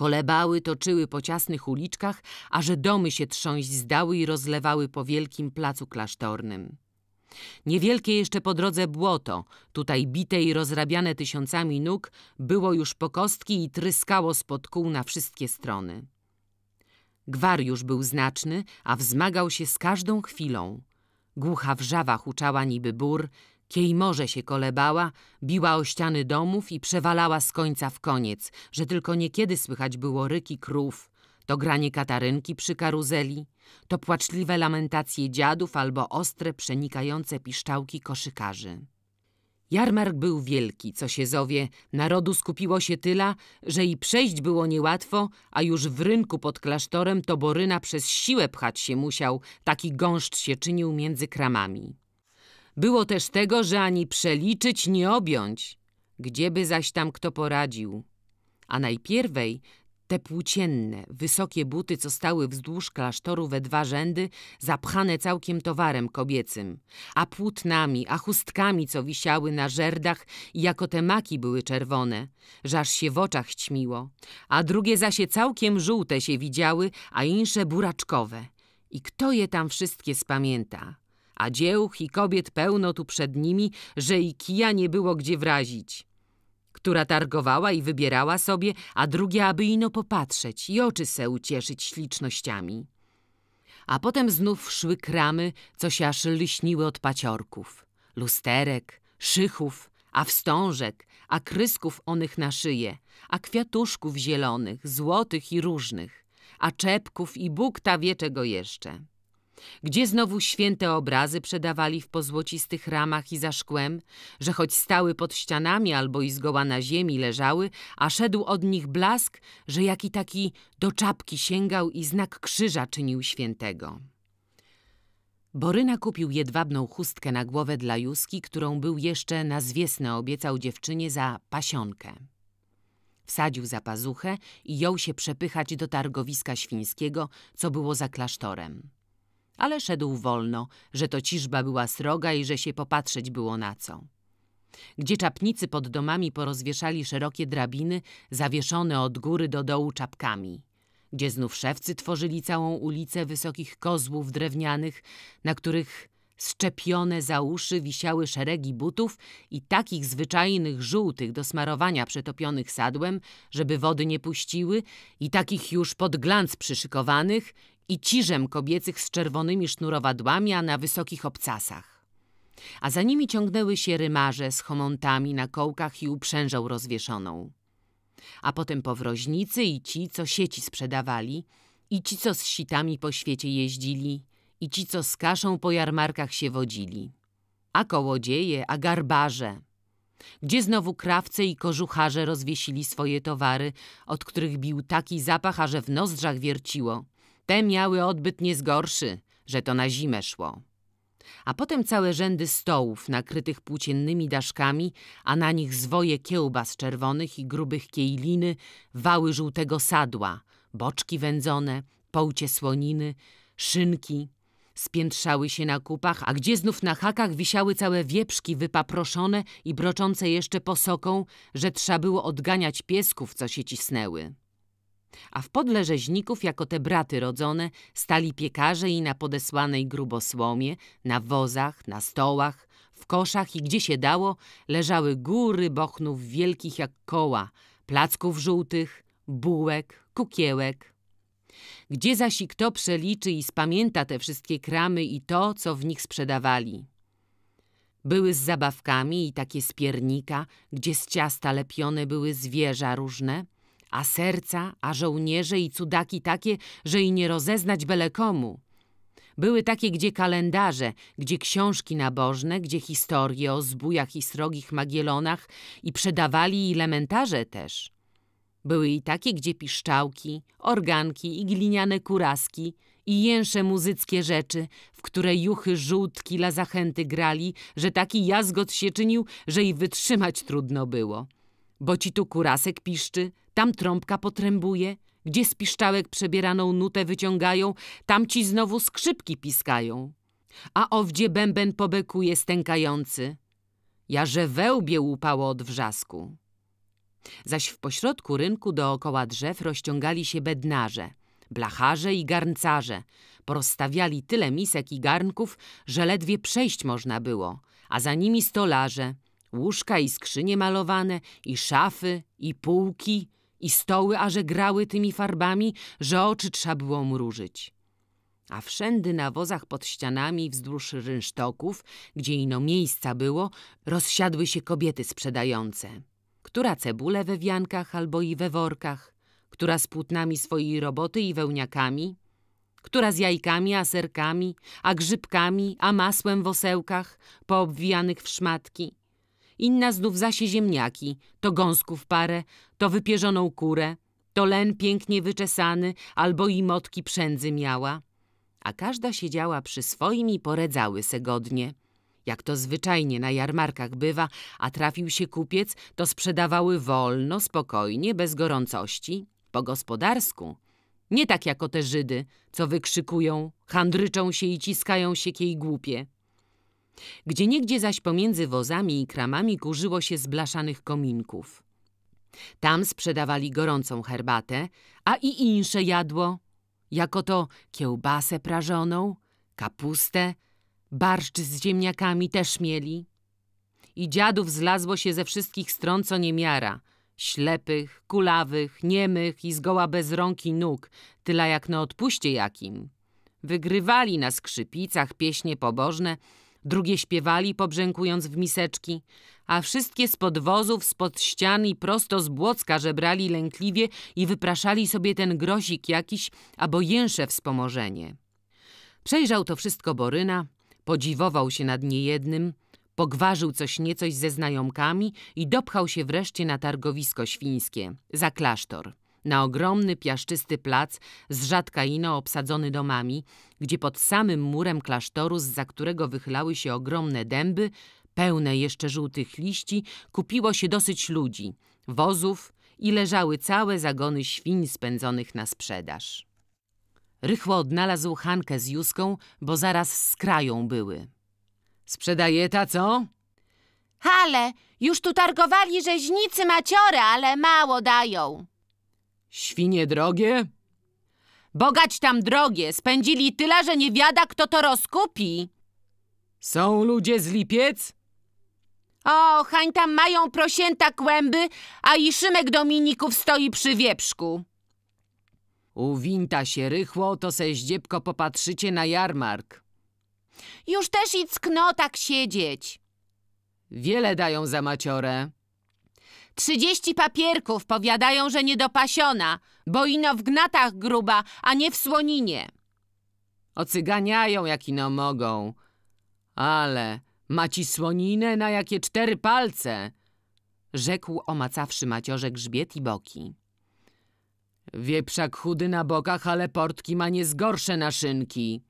kolebały, toczyły po ciasnych uliczkach, a że domy się trząść zdały i rozlewały po wielkim placu klasztornym. Niewielkie jeszcze po drodze błoto, tutaj bite i rozrabiane tysiącami nóg, było już po kostki i tryskało spod kół na wszystkie strony. Gwar już był znaczny, a wzmagał się z każdą chwilą. Głucha wrzawa huczała niby bór, kiej morze się kolebała, biła o ściany domów i przewalała z końca w koniec, że tylko niekiedy słychać było ryki krów, to granie katarynki przy karuzeli, to płaczliwe lamentacje dziadów albo ostre, przenikające piszczałki koszykarzy. Jarmark był wielki, co się zowie, narodu skupiło się tyla, że i przejść było niełatwo, a już w rynku pod klasztorem to Boryna przez siłę pchać się musiał, taki gąszcz się czynił między kramami. Było też tego, że ani przeliczyć, nie objąć, gdzieby zaś tam kto poradził. A najpierwej te płócienne, wysokie buty, co stały wzdłuż klasztoru we dwa rzędy, zapchane całkiem towarem kobiecym, a płótnami, a chustkami, co wisiały na żerdach i jako te maki były czerwone, że aż się w oczach ćmiło, a drugie zasie całkiem żółte się widziały, a insze buraczkowe. I kto je tam wszystkie spamięta? A dziełch i kobiet pełno tu przed nimi, że i kija nie było gdzie wrazić. Która targowała i wybierała sobie, a drugia, aby ino popatrzeć i oczy se ucieszyć ślicznościami. A potem znów szły kramy, co się aż lśniły od paciorków, lusterek, szychów, a wstążek, a krysków onych na szyję, a kwiatuszków zielonych, złotych i różnych, a czepków i Bóg ta wie czego jeszcze. Gdzie znowu święte obrazy przedawali w pozłocistych ramach i za szkłem, że choć stały pod ścianami albo i zgoła na ziemi leżały, a szedł od nich blask, że jaki taki do czapki sięgał i znak krzyża czynił świętego. Boryna kupił jedwabną chustkę na głowę dla Juski, którą był jeszcze na zwiesnę obiecał dziewczynie za pasionkę. Wsadził za pazuchę i jął się przepychać do targowiska świńskiego, co było za klasztorem. Ale szedł wolno, że to ciżba była sroga i że się popatrzeć było na co. Gdzie czapnicy pod domami porozwieszali szerokie drabiny, zawieszone od góry do dołu czapkami – gdzie znów szewcy tworzyli całą ulicę wysokich kozłów drewnianych, na których szczepione za uszy wisiały szeregi butów i takich zwyczajnych żółtych do smarowania przetopionych sadłem, żeby wody nie puściły, i takich już pod glanc przyszykowanych, i ciżem kobiecych z czerwonymi sznurowadłami, a na wysokich obcasach. A za nimi ciągnęły się rymarze z homontami na kołkach i uprzężą rozwieszoną a potem powroźnicy i ci, co sieci sprzedawali, i ci, co z sitami po świecie jeździli, i ci, co z kaszą po jarmarkach się wodzili. A kołodzieje, a garbarze. Gdzie znowu krawce i kożucharze rozwiesili swoje towary, od których bił taki zapach, a że w nozdrzach wierciło. Te miały odbyt niezgorszy, że to na zimę szło. A potem całe rzędy stołów nakrytych płóciennymi daszkami, a na nich zwoje kiełbas czerwonych i grubych kiejliny, wały żółtego sadła, boczki wędzone, połcie słoniny, szynki, spiętrzały się na kupach, a gdzie znów na hakach wisiały całe wieprzki wypaproszone i broczące jeszcze posoką, że trzeba było odganiać piesków, co się cisnęły a w podle rzeźników jako te braty rodzone stali piekarze i na podesłanej grubosłomie, na wozach, na stołach, w koszach i gdzie się dało leżały góry bochnów wielkich jak koła, placków żółtych, bułek, kukiełek. Gdzie zaś i kto przeliczy i spamięta te wszystkie kramy i to, co w nich sprzedawali. Były z zabawkami i takie z piernika, gdzie z ciasta lepione były zwierza różne – a serca, a żołnierze i cudaki takie, że i nie rozeznać byle komu. Były takie, gdzie kalendarze, gdzie książki nabożne, gdzie historie o zbójach i srogich Magielonach i przedawali i lementarze też. Były i takie, gdzie piszczałki, organki i gliniane kuraski i jęsze muzyckie rzeczy, w które juchy żółtki dla zachęty grali, że taki jazgot się czynił, że i wytrzymać trudno było. Bo ci tu kurasek piszczy, tam trąbka potrębuje, gdzie z piszczałek przebieraną nutę wyciągają, tam ci znowu skrzypki piskają. A owdzie bęben pobekuje stękający. Ja że wełbie upało od wrzasku. Zaś w pośrodku rynku dookoła drzew rozciągali się bednarze, blacharze i garncarze. Porozstawiali tyle misek i garnków, że ledwie przejść można było, a za nimi stolarze, łóżka i skrzynie malowane, i szafy, i półki, i stoły aże grały tymi farbami, że oczy trzeba było mrużyć. A wszędy na wozach pod ścianami wzdłuż rynsztoków, gdzie ino miejsca było, rozsiadły się kobiety sprzedające. Która cebule we wiankach albo i we workach, która z płótnami swojej roboty i wełniakami, która z jajkami, a serkami, a grzybkami, a masłem w osełkach, poobwijanych w szmatki, inna znów zasie ziemniaki, to gąsków parę, to wypierzoną kurę, to len pięknie wyczesany, albo i motki przędzy miała. A każda siedziała przy swoim i poredzały se godnie. Jak to zwyczajnie na jarmarkach bywa, a trafił się kupiec, to sprzedawały wolno, spokojnie, bez gorącości, po gospodarsku. Nie tak jako te Żydy, co wykrzykują, handryczą się i ciskają się kiej głupie. Gdzie niegdzie zaś pomiędzy wozami i kramami kurzyło się z blaszanych kominków. Tam sprzedawali gorącą herbatę, a i insze jadło, jako to kiełbasę prażoną, kapustę, Barszcz z ziemniakami też mieli. I dziadów zlazło się ze wszystkich stron co niemiara. Ślepych, kulawych, niemych i zgoła bez rąk i nóg, tyle jak na odpuście jakim. Wygrywali na skrzypicach pieśnie pobożne, drugie śpiewali pobrzękując w miseczki, a wszystkie z podwozów, spod ścian i prosto z Błocka żebrali lękliwie i wypraszali sobie ten grosik jakiś albo jęsze wspomożenie. Przejrzał to wszystko Boryna, podziwował się nad niejednym, pogwarzył coś niecoś ze znajomkami i dopchał się wreszcie na targowisko świńskie, za klasztor na ogromny, piaszczysty plac z rzadka ino obsadzony domami, gdzie pod samym murem klasztoru, za którego wychylały się ogromne dęby, pełne jeszcze żółtych liści, kupiło się dosyć ludzi, wozów i leżały całe zagony świń spędzonych na sprzedaż. Rychło odnalazł Hankę z Juską, bo zaraz z krają były. Sprzedaje ta, co?
Ale, już tu targowali rzeźnicy maciore, ale mało dają.
Świnie drogie?
Bogać tam drogie, spędzili tyle, że nie wiada, kto to rozkupi.
Są ludzie z Lipiec?
O, hań tam mają prosięta kłęby, a i Szymek Dominików stoi przy wieprzku.
Uwinta się rychło, to se zdziebko popatrzycie na jarmark.
Już też i ckno tak siedzieć.
Wiele dają za maciorę.
Trzydzieści papierków powiadają, że niedopasiona, bo ino w gnatach gruba, a nie w słoninie.
Ocyganiają jak ino mogą. Ale maci słoninę na jakie cztery palce,
rzekł omacawszy maciorze grzbiet i boki.
Wieprzak chudy na bokach, ale portki ma nie zgorsze naszynki,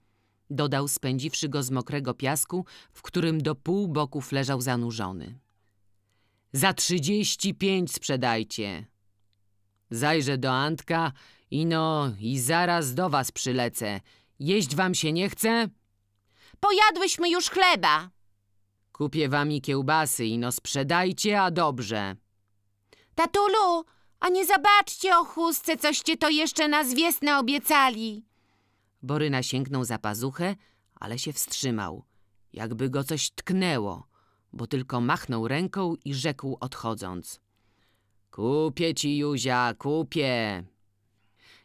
dodał spędziwszy go z mokrego piasku, w którym do pół boków leżał zanurzony.
Za trzydzieści pięć sprzedajcie. Zajrzę do Antka i no, i zaraz do was przylecę. Jeść wam się nie chce?
Pojadłyśmy już chleba.
Kupię wami kiełbasy i no sprzedajcie, a dobrze.
Tatulu, a nie zobaczcie o chustce, coście to jeszcze na zwiesnę obiecali.
Boryna sięgnął za pazuchę, ale się wstrzymał. Jakby go coś tknęło, bo tylko machnął ręką i rzekł odchodząc.
Kupię ci, Juzia, kupię.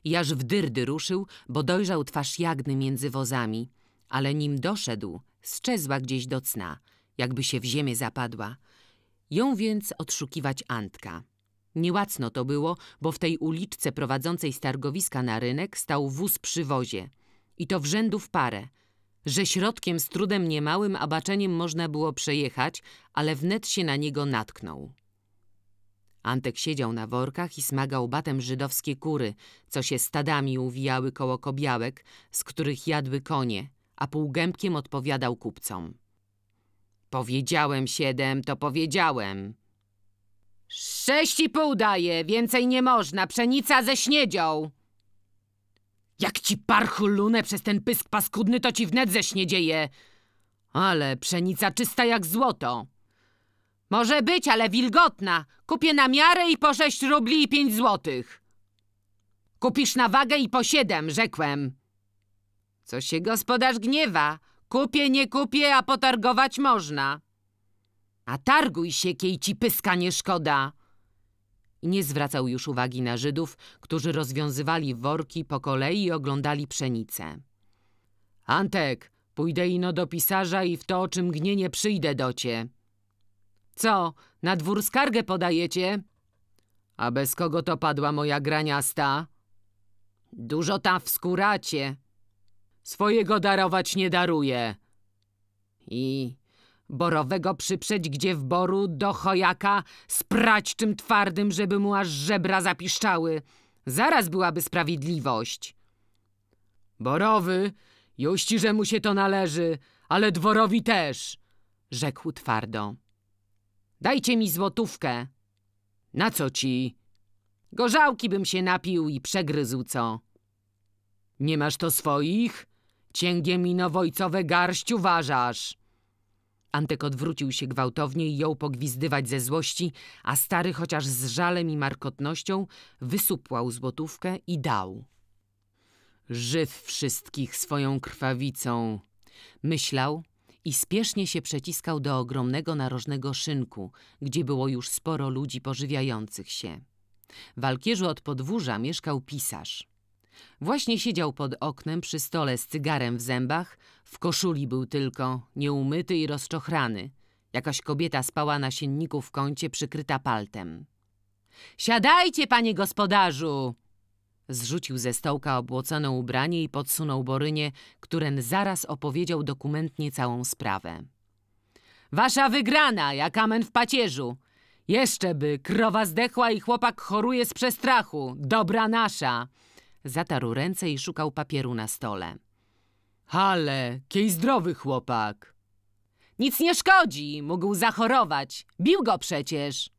Jaż w dyrdy ruszył, bo dojrzał twarz Jagny między wozami, ale nim doszedł, sczezła gdzieś do cna, jakby się w ziemię zapadła. Ją więc odszukiwać Antka. Niełacno to było, bo w tej uliczce prowadzącej z targowiska na rynek stał wóz przy wozie. I to w rzędu w parę, że środkiem z trudem niemałym abaczeniem można było przejechać, ale wnet się na niego natknął. Antek siedział na workach i smagał batem żydowskie kury, co się stadami uwijały koło kobiałek, z których jadły konie, a półgębkiem odpowiadał kupcom. Powiedziałem siedem, to powiedziałem.
Sześć i pół daje, więcej nie można, pszenica ze śniedzią.
Jak ci parchu lunę przez ten pysk paskudny, to ci wnet ze śniedzieje. Ale pszenica czysta jak złoto.
Może być, ale wilgotna. Kupię na miarę i po sześć rubli i pięć złotych. Kupisz na wagę i po siedem, rzekłem. Co się gospodarz gniewa? Kupię, nie kupię, a potargować można. A targuj się, kiej ci pyska nie szkoda.
Nie zwracał już uwagi na Żydów, którzy rozwiązywali worki po kolei i oglądali pszenicę.
Antek, pójdę ino do pisarza i w to, o czym gnienie przyjdę do cie. Co, na dwór skargę podajecie? A bez kogo to padła moja graniasta?
Dużo tam wskuracie.
Swojego darować nie daruję.
I borowego przyprzeć gdzie w boru do chojaka, sprać czym twardym, żeby mu aż żebra zapiszczały. Zaraz byłaby sprawiedliwość.
Borowy, juści, że mu się to należy, ale dworowi też, rzekł twardo.
Dajcie mi złotówkę.
Na co ci?
Gorzałki bym się napił i przegryzł co.
Nie masz to swoich? Cięgiem ino wojcowe garść uważasz.
Antek odwrócił się gwałtownie i jął pogwizdywać ze złości, a stary, chociaż z żalem i markotnością, wysupłał złotówkę i dał.
Żyw wszystkich swoją krwawicą,
myślał i spiesznie się przeciskał do ogromnego narożnego szynku, gdzie było już sporo ludzi pożywiających się. W Alkierzu od podwórza mieszkał pisarz. Właśnie siedział pod oknem przy stole z cygarem w zębach, w koszuli był tylko, nieumyty i rozczochrany. Jakaś kobieta spała na sienniku w kącie przykryta paltem. Siadajcie, panie gospodarzu! Zrzucił ze stołka obłocone ubranie i podsunął Borynie, któren zaraz opowiedział dokumentnie całą sprawę. Wasza wygrana, jak amen w pacierzu. Jeszcze by, krowa zdechła i chłopak choruje z przestrachu. Dobra nasza. Zatarł ręce i szukał papieru na stole. Ale, kiej zdrowy chłopak. Nic nie szkodzi, mógł zachorować. Bił go przecież.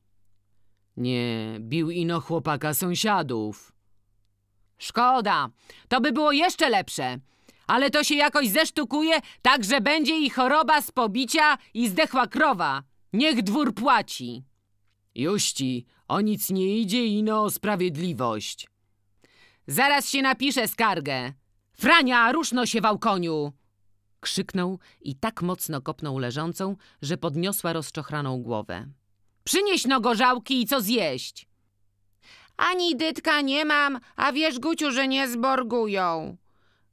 Nie, bił ino chłopaka sąsiadów. Szkoda, to by było jeszcze lepsze. Ale to się jakoś zesztukuje, tak że będzie i choroba z pobicia i zdechła krowa. Niech dwór płaci. Juści, o nic nie idzie ino o sprawiedliwość. Zaraz się napiszę skargę. Frania, ruszno się wałkoniu! Krzyknął i tak mocno kopnął leżącą, że podniosła rozczochraną głowę. Przynieś no gorzałki i co zjeść.
Ani dytka nie mam, a wiesz, Guciu, że nie zborgują.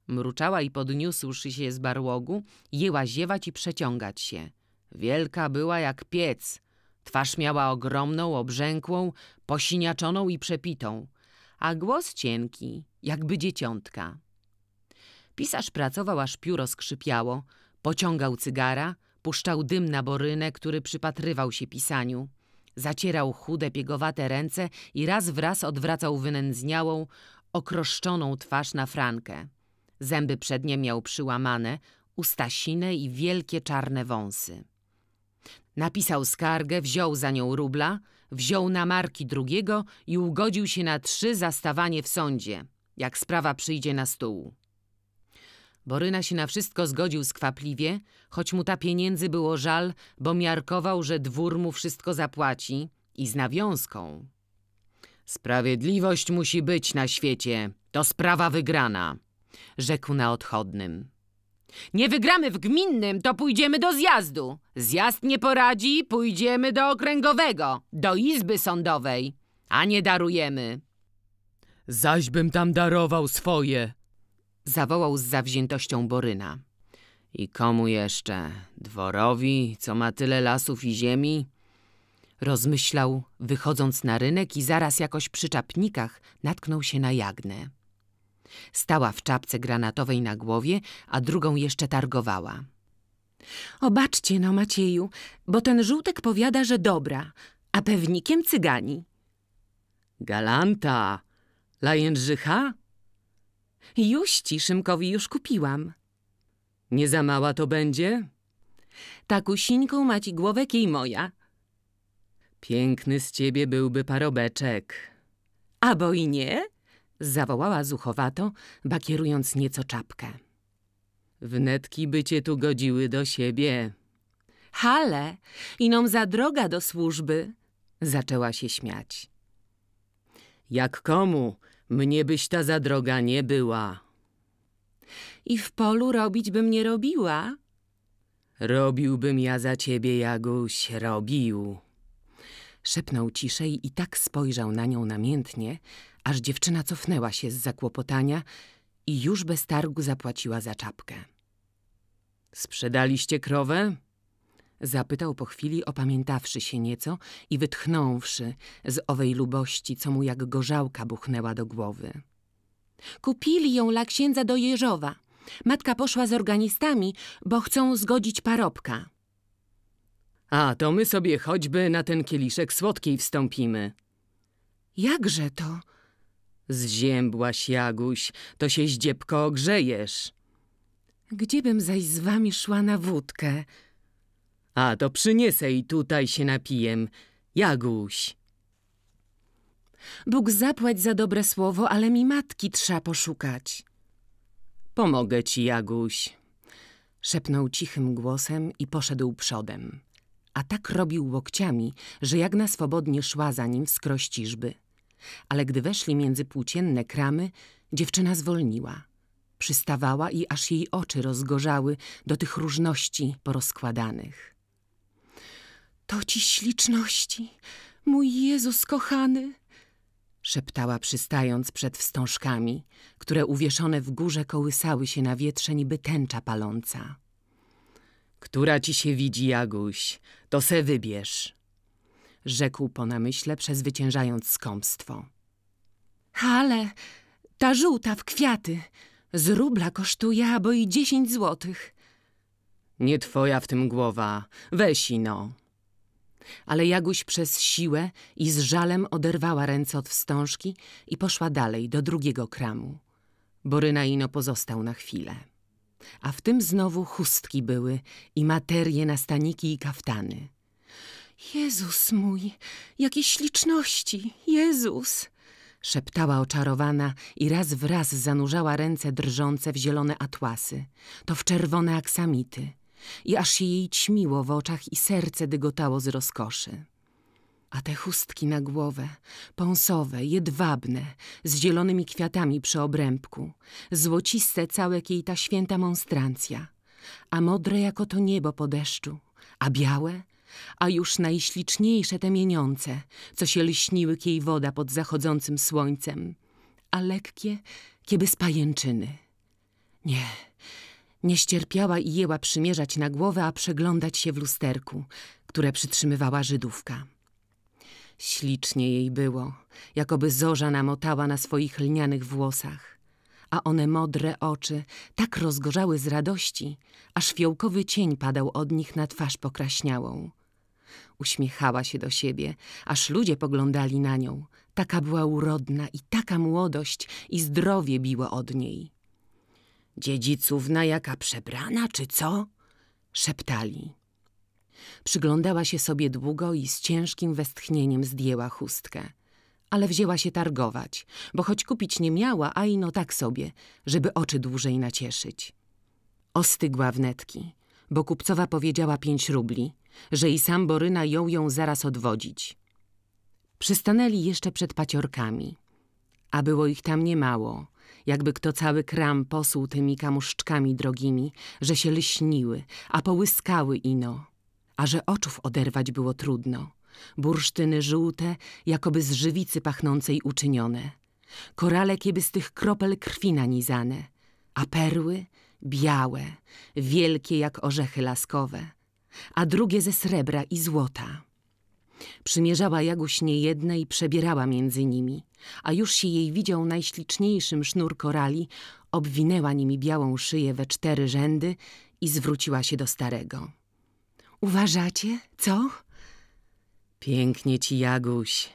Mruczała i podniósłszy się z barłogu, jęła ziewać i przeciągać się. Wielka była jak piec. Twarz miała ogromną, obrzękłą, posiniaczoną i przepitą, a głos cienki, jakby dzieciątka. Pisarz pracował, aż pióro skrzypiało, pociągał cygara, puszczał dym na borynę, który przypatrywał się pisaniu. Zacierał chude, piegowate ręce i raz w raz odwracał wynędzniałą, okroszczoną twarz na frankę. Zęby przednie miał przyłamane, usta sine i wielkie czarne wąsy. Napisał skargę, wziął za nią rubla, wziął na marki drugiego i ugodził się na trzy zastawanie w sądzie, jak sprawa przyjdzie na stół. Boryna się na wszystko zgodził skwapliwie, choć mu ta pieniędzy było żal, bo miarkował, że dwór mu wszystko zapłaci i z nawiązką. Sprawiedliwość musi być na świecie, to sprawa wygrana, rzekł na odchodnym. Nie wygramy w gminnym, to pójdziemy do zjazdu. Zjazd nie poradzi, pójdziemy do okręgowego, do izby sądowej, a nie darujemy. Zaś bym tam darował swoje, zawołał z zawziętością Boryna. I komu jeszcze? Dworowi, co ma tyle lasów i ziemi? Rozmyślał, wychodząc na rynek i zaraz jakoś przy czapnikach natknął się na Jagnę. Stała w czapce granatowej na głowie, a drugą jeszcze targowała. Obaczcie no, Macieju, bo ten żółtek powiada, że dobra, a pewnikiem cygani. Galanta, dla Jędrzycha? Juści Szymkowi już kupiłam. Nie za mała to będzie? Takusieńką ma ci głowę i moja. Piękny z ciebie byłby parobeczek. A bo i nie? Zawołała zuchowato, bakierując nieco czapkę. Wnetki by cię tu godziły do siebie. Hale, iną za droga do służby, zaczęła się śmiać. Jak komu? Mnie byś ta za droga nie była. I w polu robić bym nie robiła? Robiłbym ja za ciebie, Jaguś, robił. Szepnął ciszej i tak spojrzał na nią namiętnie, aż dziewczyna cofnęła się z zakłopotania i już bez targu zapłaciła za czapkę. Sprzedaliście krowę? Zapytał po chwili, opamiętawszy się nieco i wytchnąwszy z owej lubości, co mu jak gorzałka buchnęła do głowy. Kupili ją dla księdza do Jeżowa. Matka poszła z organistami, bo chcą zgodzić parobka. A, to my sobie choćby na ten kieliszek słodkiej wstąpimy. Jakże to? Zziębłaś, Jaguś, to się zdziebko ogrzejesz. Gdziebym zaś z wami szła na wódkę? A, to przyniesę i tutaj się napijem. Jaguś. Bóg zapłać za dobre słowo, ale mi matki trzeba poszukać. Pomogę ci, Jaguś. Szepnął cichym głosem i poszedł przodem. A tak robił łokciami, że Jagna swobodnie szła za nim wskroś ciżby. Ale gdy weszli między płócienne kramy, dziewczyna zwolniła. Przystawała i aż jej oczy rozgorzały do tych różności porozkładanych. To ci śliczności, mój Jezus kochany! Szeptała przystając przed wstążkami, które uwieszone w górze kołysały się na wietrze niby tęcza paląca.
Która ci się widzi, Jaguś, to se wybierz.
Rzekł po namyśle, przezwyciężając skąpstwo. Ale ta żółta w kwiaty z rubla kosztuje albo i dziesięć złotych.
Nie twoja w tym głowa, weź ino.
Ale Jaguś przez siłę i z żalem oderwała ręce od wstążki i poszła dalej, do drugiego kramu. Boryna ino pozostał na chwilę. A w tym znowu chustki były i materie na staniki i kaftany. Jezus mój, jakie śliczności, Jezus! Szeptała oczarowana i raz w raz zanurzała ręce drżące w zielone atłasy, to w czerwone aksamity i aż się jej ćmiło w oczach i serce dygotało z rozkoszy. A te chustki na głowę, pąsowe, jedwabne, z zielonymi kwiatami przy obrębku, złociste całe jej ta święta monstrancja, a modre jako to niebo po deszczu, a białe, a już najśliczniejsze te mieniące, co się lśniły kiej woda pod zachodzącym słońcem, a lekkie, kieby z pajęczyny. Nie, nie ścierpiała i jęła przymierzać na głowę, a przeglądać się w lusterku, które przytrzymywała Żydówka. Ślicznie jej było, jakoby zorza namotała na swoich lnianych włosach, a one modre oczy tak rozgorzały z radości, aż fiołkowy cień padał od nich na twarz pokraśniałą. Uśmiechała się do siebie, aż ludzie poglądali na nią. Taka była urodna i taka młodość i zdrowie biło od niej. Dziedzicówna jaka przebrana, czy co? Szeptali. Przyglądała się sobie długo i z ciężkim westchnieniem zdjęła chustkę. Ale wzięła się targować, bo choć kupić nie miała, a ino tak sobie, żeby oczy dłużej nacieszyć. Ostygła wnetki, bo kupcowa powiedziała pięć rubli, że i sam Boryna jął ją zaraz odwodzić. Przystanęli jeszcze przed paciorkami, a było ich tam niemało, jakby kto cały kram posłuł tymi kamuszczkami drogimi, że się lśniły, a połyskały ino, a że oczów oderwać było trudno. Bursztyny żółte, jakoby z żywicy pachnącej uczynione, korale kieby z tych kropel krwi nanizane, a perły białe, wielkie jak orzechy laskowe, a drugie ze srebra i złota. Przymierzała Jaguś niejedne i przebierała między nimi, a już się jej widział najśliczniejszym sznur korali, obwinęła nimi białą szyję we cztery rzędy i zwróciła się do starego. Uważacie, co?
Pięknie ci, Jaguś.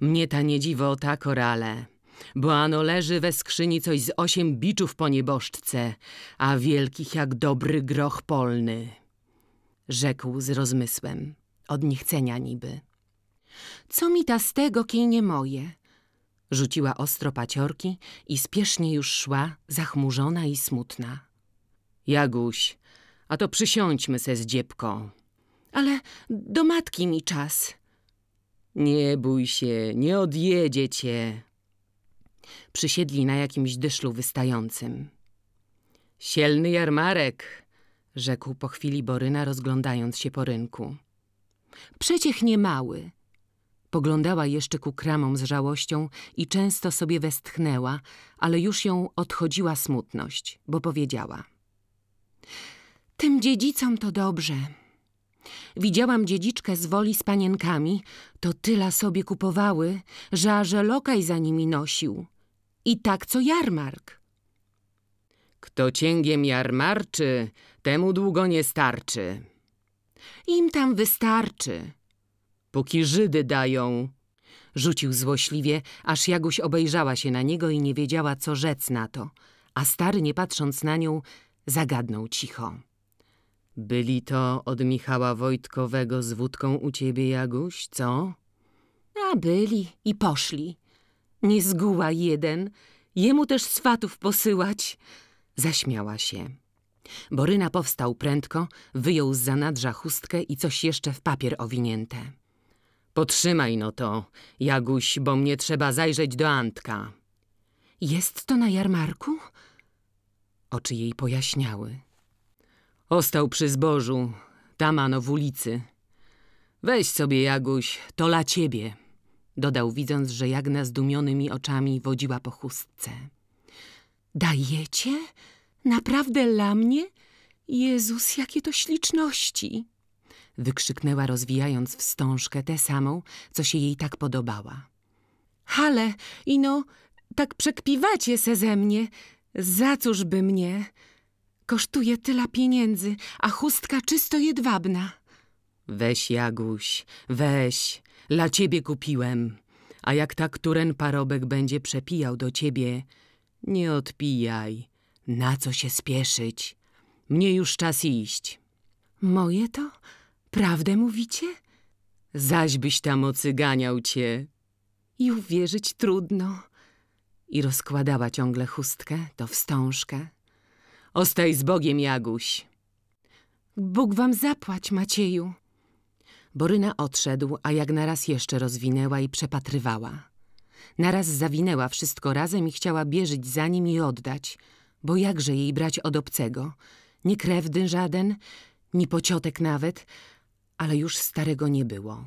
Mnie ta niedziwota, korale. Bo ano leży we skrzyni coś z osiem biczów po nieboszczce, a wielkich jak dobry groch polny.
Rzekł z rozmysłem, od niechcenia niby. Co mi ta z tego, kiej nie moje? Rzuciła ostro paciorki i spiesznie już szła, zachmurzona i smutna.
Jaguś, a to przysiądźmy se z dziebką.
Ale do matki mi czas.
Nie bój się, nie odjedzie cię.
Przysiedli na jakimś dyszlu wystającym.
Sielny jarmarek,
rzekł po chwili Boryna, rozglądając się po rynku. Przeciech nie mały. Poglądała jeszcze ku kramom z żałością i często sobie westchnęła, ale już ją odchodziła smutność, bo powiedziała. Tym dziedzicom to dobrze. Widziałam dziedziczkę z woli z panienkami, to tyle sobie kupowały, że aż lokaj za nimi nosił. I tak co jarmark.
Kto cięgiem jarmarczy, temu długo nie starczy.
Im tam wystarczy.
Póki Żydy dają.
Rzucił złośliwie, aż Jaguś obejrzała się na niego i nie wiedziała, co rzec na to. A stary, nie patrząc na nią, zagadnął cicho.
Byli to od Michała Wojtkowego z wódką u ciebie, Jaguś, co?
A byli i poszli. Nie zguła jeden, jemu też swatów posyłać. Zaśmiała się. Boryna powstał prędko, wyjął z zanadrza chustkę i coś jeszcze w papier owinięte.
Potrzymaj no to, Jaguś, bo mnie trzeba zajrzeć do Antka.
Jest to na jarmarku? Oczy jej pojaśniały. Ostał przy zbożu, tam ano w ulicy. Weź sobie, Jaguś, to dla ciebie, dodał, widząc, że Jagna zdumionymi oczami wodziła po chustce. Dajecie? Naprawdę dla mnie? Jezus, jakie to śliczności! Wykrzyknęła, rozwijając wstążkę tę samą, co się jej tak podobała. Ale, ino, tak przekpiwacie se ze mnie. Za cóż by mnie? Kosztuje tyle pieniędzy, a chustka czysto jedwabna. Weź, Jaguś, weź, dla ciebie kupiłem. A jak tak któren parobek będzie przepijał do ciebie, nie odpijaj. Na co się spieszyć? Mnie już czas iść. Moje to? Prawdę mówicie? Zaś byś tam ocyganiał cię. I uwierzyć trudno. I rozkładała ciągle chustkę, to wstążkę. Ostaj z Bogiem, Jaguś. Bóg wam zapłać, Macieju. Boryna odszedł, a jak naraz jeszcze rozwinęła i przepatrywała. Naraz zawinęła wszystko razem i chciała bieżyć za nim i oddać, bo jakże jej brać od obcego? Nie krewny żaden, ni pociotek nawet, ale już starego nie było.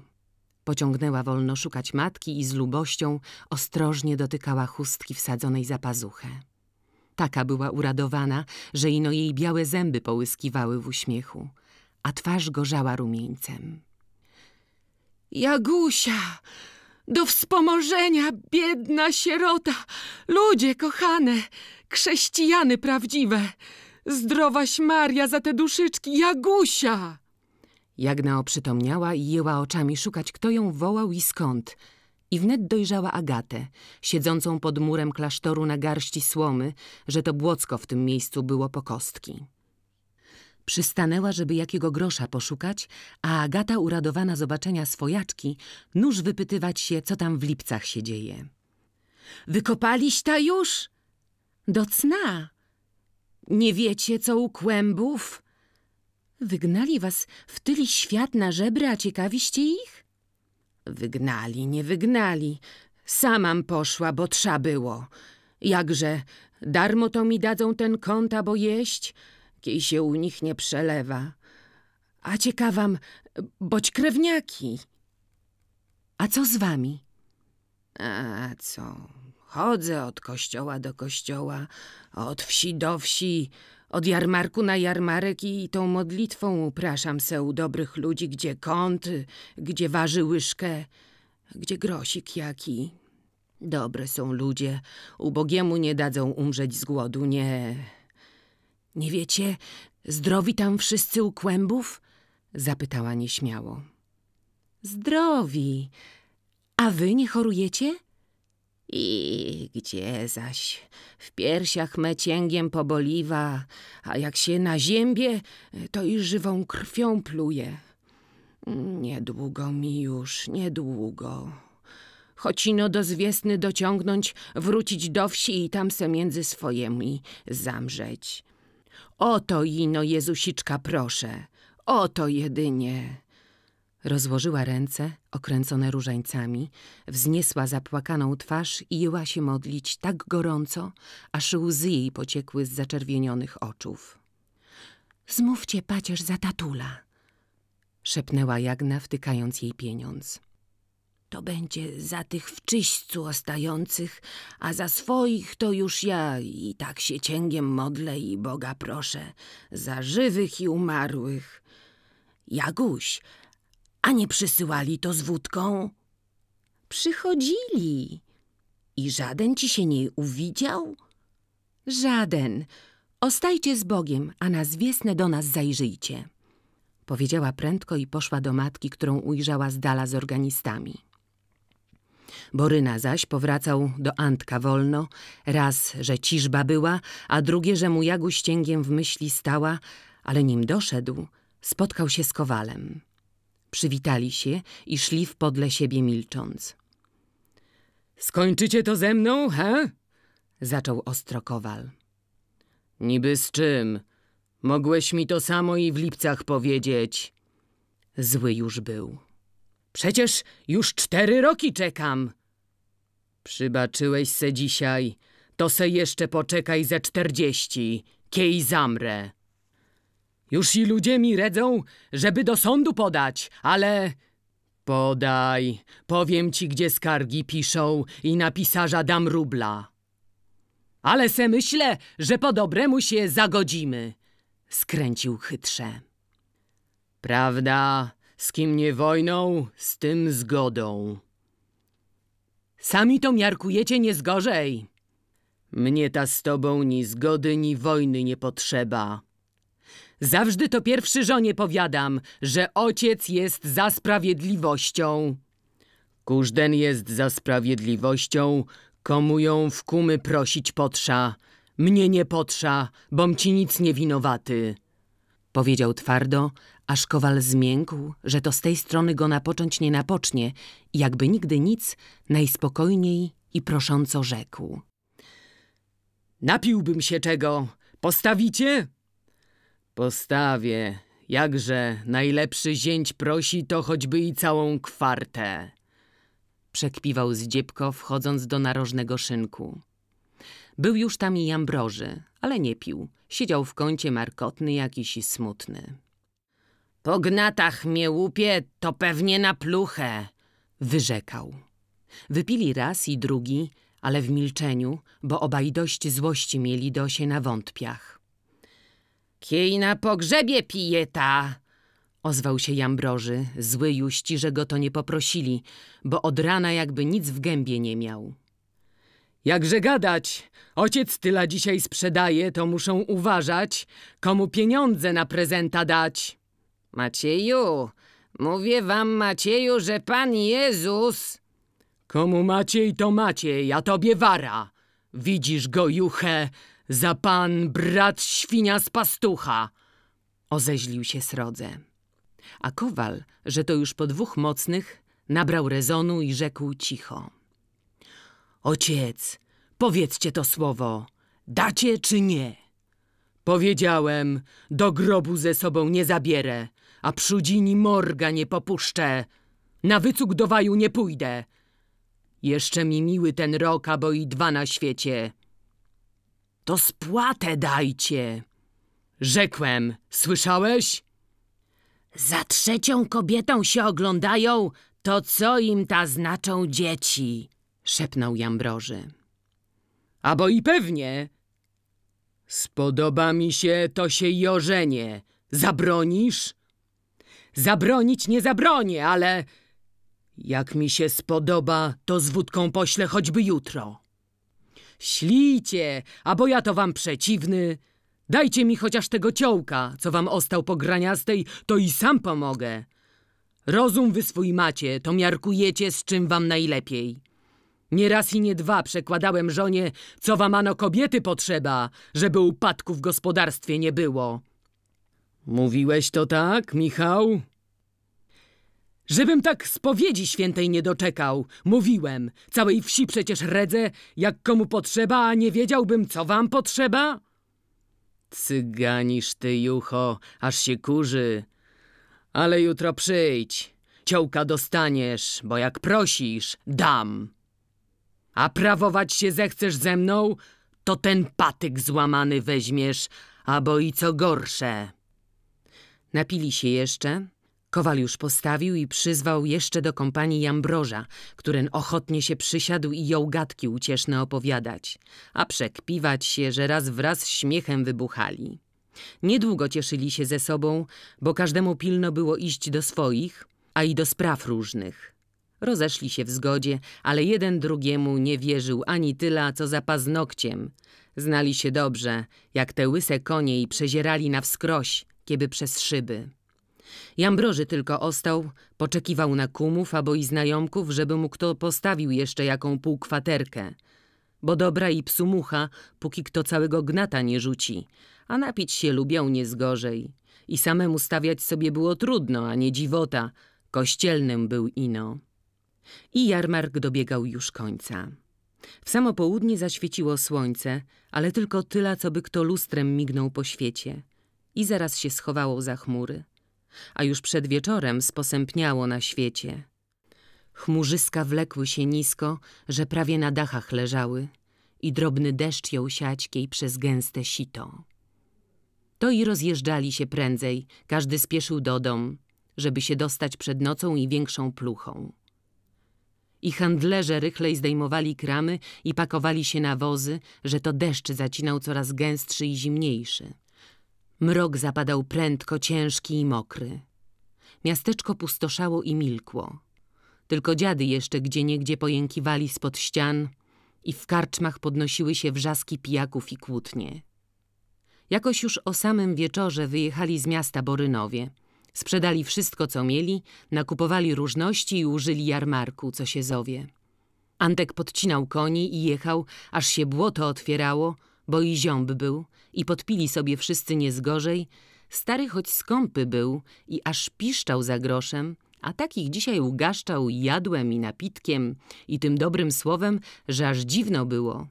Pociągnęła wolno szukać matki i z lubością ostrożnie dotykała chustki wsadzonej za pazuchę. Taka była uradowana, że ino jej białe zęby połyskiwały w uśmiechu, a twarz gorzała rumieńcem. Jagusia! Do wspomożenia, biedna sierota! Ludzie kochane, chrześcijany prawdziwe! Zdrowaś Maria za te duszyczki, Jagusia! Jagna oprzytomniała i jęła oczami szukać, kto ją wołał i skąd. I wnet dojrzała Agatę, siedzącą pod murem klasztoru na garści słomy, że to błocko w tym miejscu było po kostki. Przystanęła, żeby jakiego grosza poszukać, a Agata, uradowana zobaczenia swojaczki, nóż wypytywać się, co tam w lipcach się dzieje. Wykopaliś ta już? Do cna. Nie wiecie, co u kłębów? Wygnali was w tyli świat na żebry, a ciekawiście ich? Wygnali, nie wygnali. Samam poszła, bo trza było. Jakże, darmo to mi dadzą ten kąta, bo jeść, kiej się u nich nie przelewa. A ciekawam, boć krewniaki. A co z wami? A co, chodzę od kościoła do kościoła, od wsi do wsi, od jarmarku na jarmarek i tą modlitwą upraszam se u dobrych ludzi, gdzie kąt, gdzie waży łyżkę, gdzie grosik jaki. Dobre są ludzie, ubogiemu nie dadzą umrzeć z głodu, nie. Nie wiecie, zdrowi tam wszyscy u kłębów? Zapytała nieśmiało. Zdrowi. A wy nie chorujecie? I gdzie zaś? W piersiach me cięgiem poboliwa, a jak się na ziębie, to i żywą krwią pluje. Niedługo mi już, niedługo. Choć ino do zwiesny dociągnąć, wrócić do wsi i tam se między swojemi zamrzeć. Oto ino, Jezusiczka, proszę, oto jedynie. Rozłożyła ręce, okręcone różańcami, wzniesła zapłakaną twarz i jęła się modlić tak gorąco, aż łzy jej pociekły z zaczerwienionych oczów. Zmówcie pacierz za tatula, szepnęła Jagna, wtykając jej pieniądz. To będzie za tych w czyśćcu ostających, a za swoich to już ja i tak się cięgiem modlę i Boga proszę, za żywych i umarłych. Jaguś, a nie przysyłali to z wódką? Przychodzili. I żaden ci się nie uwidział? Żaden. Ostajcie z Bogiem, a na zwiesne do nas zajrzyjcie. Powiedziała prędko i poszła do matki, którą ujrzała z dala z organistami. Boryna zaś powracał do Antka wolno, raz, że ciżba była, a drugie, że mu Jaguś cięgiem w myśli stała, ale nim doszedł, spotkał się z Kowalem. Przywitali się i szli w podle siebie milcząc. Skończycie to ze mną, he? Zaczął ostro Kowal. Niby z czym? Mogłeś mi to samo i w lipcach powiedzieć. Zły już był. Przecież już cztery roki czekam. Przybaczyłeś se dzisiaj, to se jeszcze poczekaj ze czterdzieści. kiej zamrę. Już i ludzie mi redzą, żeby do sądu podać, ale... Podaj, powiem ci, gdzie skargi piszą i na pisarza dam rubla. Ale se myślę, że po dobremu się zagodzimy, skręcił chytrze. Prawda, z kim nie wojną, z tym zgodą. Sami to miarkujecie nie zgorzej. Mnie ta z tobą ni zgody, ni wojny nie potrzeba. Zawsze to pierwszy żonie powiadam, że ojciec jest za sprawiedliwością. Kużden jest za sprawiedliwością, komu ją w kumy prosić potrza. Mnie nie potrza, bom ci nic nie winowaty.
Powiedział twardo, aż kowal zmiękł, że to z tej strony go napocząć nie napocznie i jakby nigdy nic, najspokojniej i prosząco rzekł.
Napiłbym się czego. Postawicie? Postawię. Jakże najlepszy zięć prosi, to choćby i całą kwartę.
Przekpiwał zdziebko, wchodząc do narożnego szynku. Był już tam i Jambroży, ale nie pił. Siedział w kącie markotny, jakiś i smutny.
Po gnatach mnie łupie, to pewnie na pluchę,
wyrzekał. Wypili raz i drugi, ale w milczeniu, bo obaj dość złości mieli do się na wątpiach.
Kiej na pogrzebie pije ta,
ozwał się Jambroży, zły juści, że go to nie poprosili, bo od rana jakby nic w gębie nie miał.
Jakże gadać? Ojciec tyla dzisiaj sprzedaje, to muszą uważać, komu pieniądze na prezenta dać.
Macieju, mówię wam, Macieju, że Pan Jezus...
Komu Maciej, to Maciej, a tobie wara. Widzisz go, juche, za pan brat świnia z pastucha.
Ozeźlił się srodze. A kowal, że to już po dwóch mocnych, nabrał rezonu i rzekł cicho. Ojciec, powiedzcie to słowo, dacie czy nie?
Powiedziałem, do grobu ze sobą nie zabierę, a prudzini morga nie popuszczę. Na wycuk do waju nie pójdę. Jeszcze mi miły ten rok, bo i dwa na świecie. To spłatę dajcie. Rzekłem, słyszałeś?
Za trzecią kobietą się oglądają, to co im ta znaczą dzieci?
Szepnął Jambroży.
A bo i pewnie. Spodoba mi się, to się i ożenie. Zabronisz? Zabronić nie zabronię, ale jak mi się spodoba, to z wódką poślę choćby jutro. Ślijcie, a bo ja to wam przeciwny. Dajcie mi chociaż tego ciołka, co wam ostał po graniastej, to i sam pomogę. Rozum wy swój macie, to miarkujecie z czym wam najlepiej. Nie raz i nie dwa przekładałem żonie, co wam ano kobiety potrzeba, żeby upadku w gospodarstwie nie było. Mówiłeś to tak, Michał? Żebym tak spowiedzi świętej nie doczekał. Mówiłem, całej wsi przecież redzę, jak komu potrzeba, a nie wiedziałbym, co wam potrzeba? Cyganisz ty, jucho, aż się kurzy. Ale jutro przyjdź. Ciołka dostaniesz, bo jak prosisz, dam. A prawować się zechcesz ze mną, to ten patyk złamany weźmiesz, albo i co gorsze.
Napili się jeszcze, Kowal już postawił i przyzwał jeszcze do kompanii Jambroża, któren ochotnie się przysiadł i jął gadki ucieszne opowiadać, a przekpiwać się, że raz wraz śmiechem wybuchali. Niedługo cieszyli się ze sobą, bo każdemu pilno było iść do swoich, a i do spraw różnych. Rozeszli się w zgodzie, ale jeden drugiemu nie wierzył ani tyle, co za paznokciem. Znali się dobrze, jak te łyse konie i przezierali na wskroś, kiedy przez szyby. Jambroży tylko ostał, poczekiwał na kumów albo i znajomków, żeby mu kto postawił jeszcze jaką półkwaterkę. Bo dobra i psu mucha, póki kto całego gnata nie rzuci, a napić się lubią nie zgorzej. I samemu stawiać sobie było trudno, a nie dziwota. Kościelnym był ino. I jarmark dobiegał już końca. W samo południe zaświeciło słońce, ale tylko tyle, co by kto lustrem mignął po świecie. I zaraz się schowało za chmury a już przed wieczorem sposępniało na świecie. Chmurzyska wlekły się nisko, że prawie na dachach leżały i drobny deszcz jął siać przez gęste sito.
To i rozjeżdżali się prędzej, każdy spieszył do dom, żeby się dostać przed nocą i większą pluchą. I handlerze rychlej zdejmowali kramy i pakowali się na wozy, że to deszcz zacinał coraz gęstszy i zimniejszy. Mrok zapadał prędko, ciężki i mokry. Miasteczko pustoszało i milkło. Tylko dziady jeszcze gdzieniegdzie pojękiwali spod ścian i w karczmach podnosiły się wrzaski pijaków i kłótnie. Jakoś już o samym wieczorze wyjechali z miasta Borynowie. Sprzedali wszystko, co mieli, nakupowali różności i użyli jarmarku, co się zowie. Antek podcinał koni i jechał, aż się błoto otwierało, bo i ziąb był i podpili sobie wszyscy niezgorzej. Stary choć skąpy był i aż piszczał za groszem, a takich dzisiaj ugaszczał jadłem i napitkiem i tym dobrym słowem, że aż dziwno było.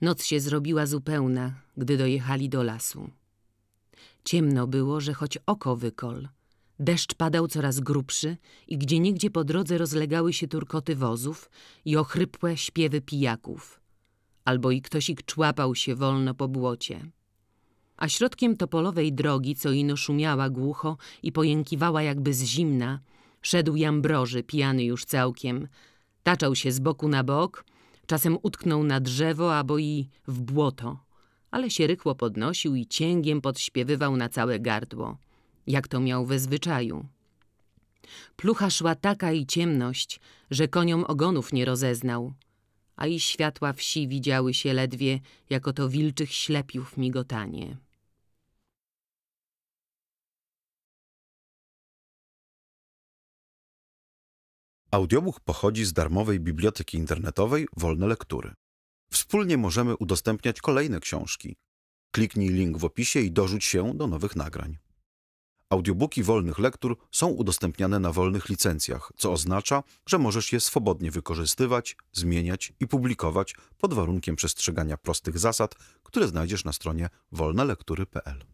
Noc się zrobiła zupełna, gdy dojechali do lasu. Ciemno było, że choć oko wykol. Deszcz padał coraz grubszy i gdzieniegdzie po drodze rozlegały się turkoty wozów i ochrypłe śpiewy pijaków. Albo i ktoś człapał się wolno po błocie. A środkiem topolowej drogi, co ino szumiała głucho i pojękiwała jakby z zimna, szedł Jambroży, pijany już całkiem. Taczał się z boku na bok, czasem utknął na drzewo albo i w błoto ale się rychło podnosił i cięgiem podśpiewywał na całe gardło, jak to miał we zwyczaju. Plucha szła taka i ciemność, że koniom ogonów nie rozeznał, a i światła wsi widziały się ledwie, jako to wilczych ślepiów migotanie.
Audiobook pochodzi z darmowej biblioteki internetowej Wolne Lektury. Wspólnie możemy udostępniać kolejne książki. Kliknij link w opisie i dorzuć się do nowych nagrań. Audiobooki wolnych lektur są udostępniane na wolnych licencjach, co oznacza, że możesz je swobodnie wykorzystywać, zmieniać i publikować pod warunkiem przestrzegania prostych zasad, które znajdziesz na stronie wolnelektury.pl.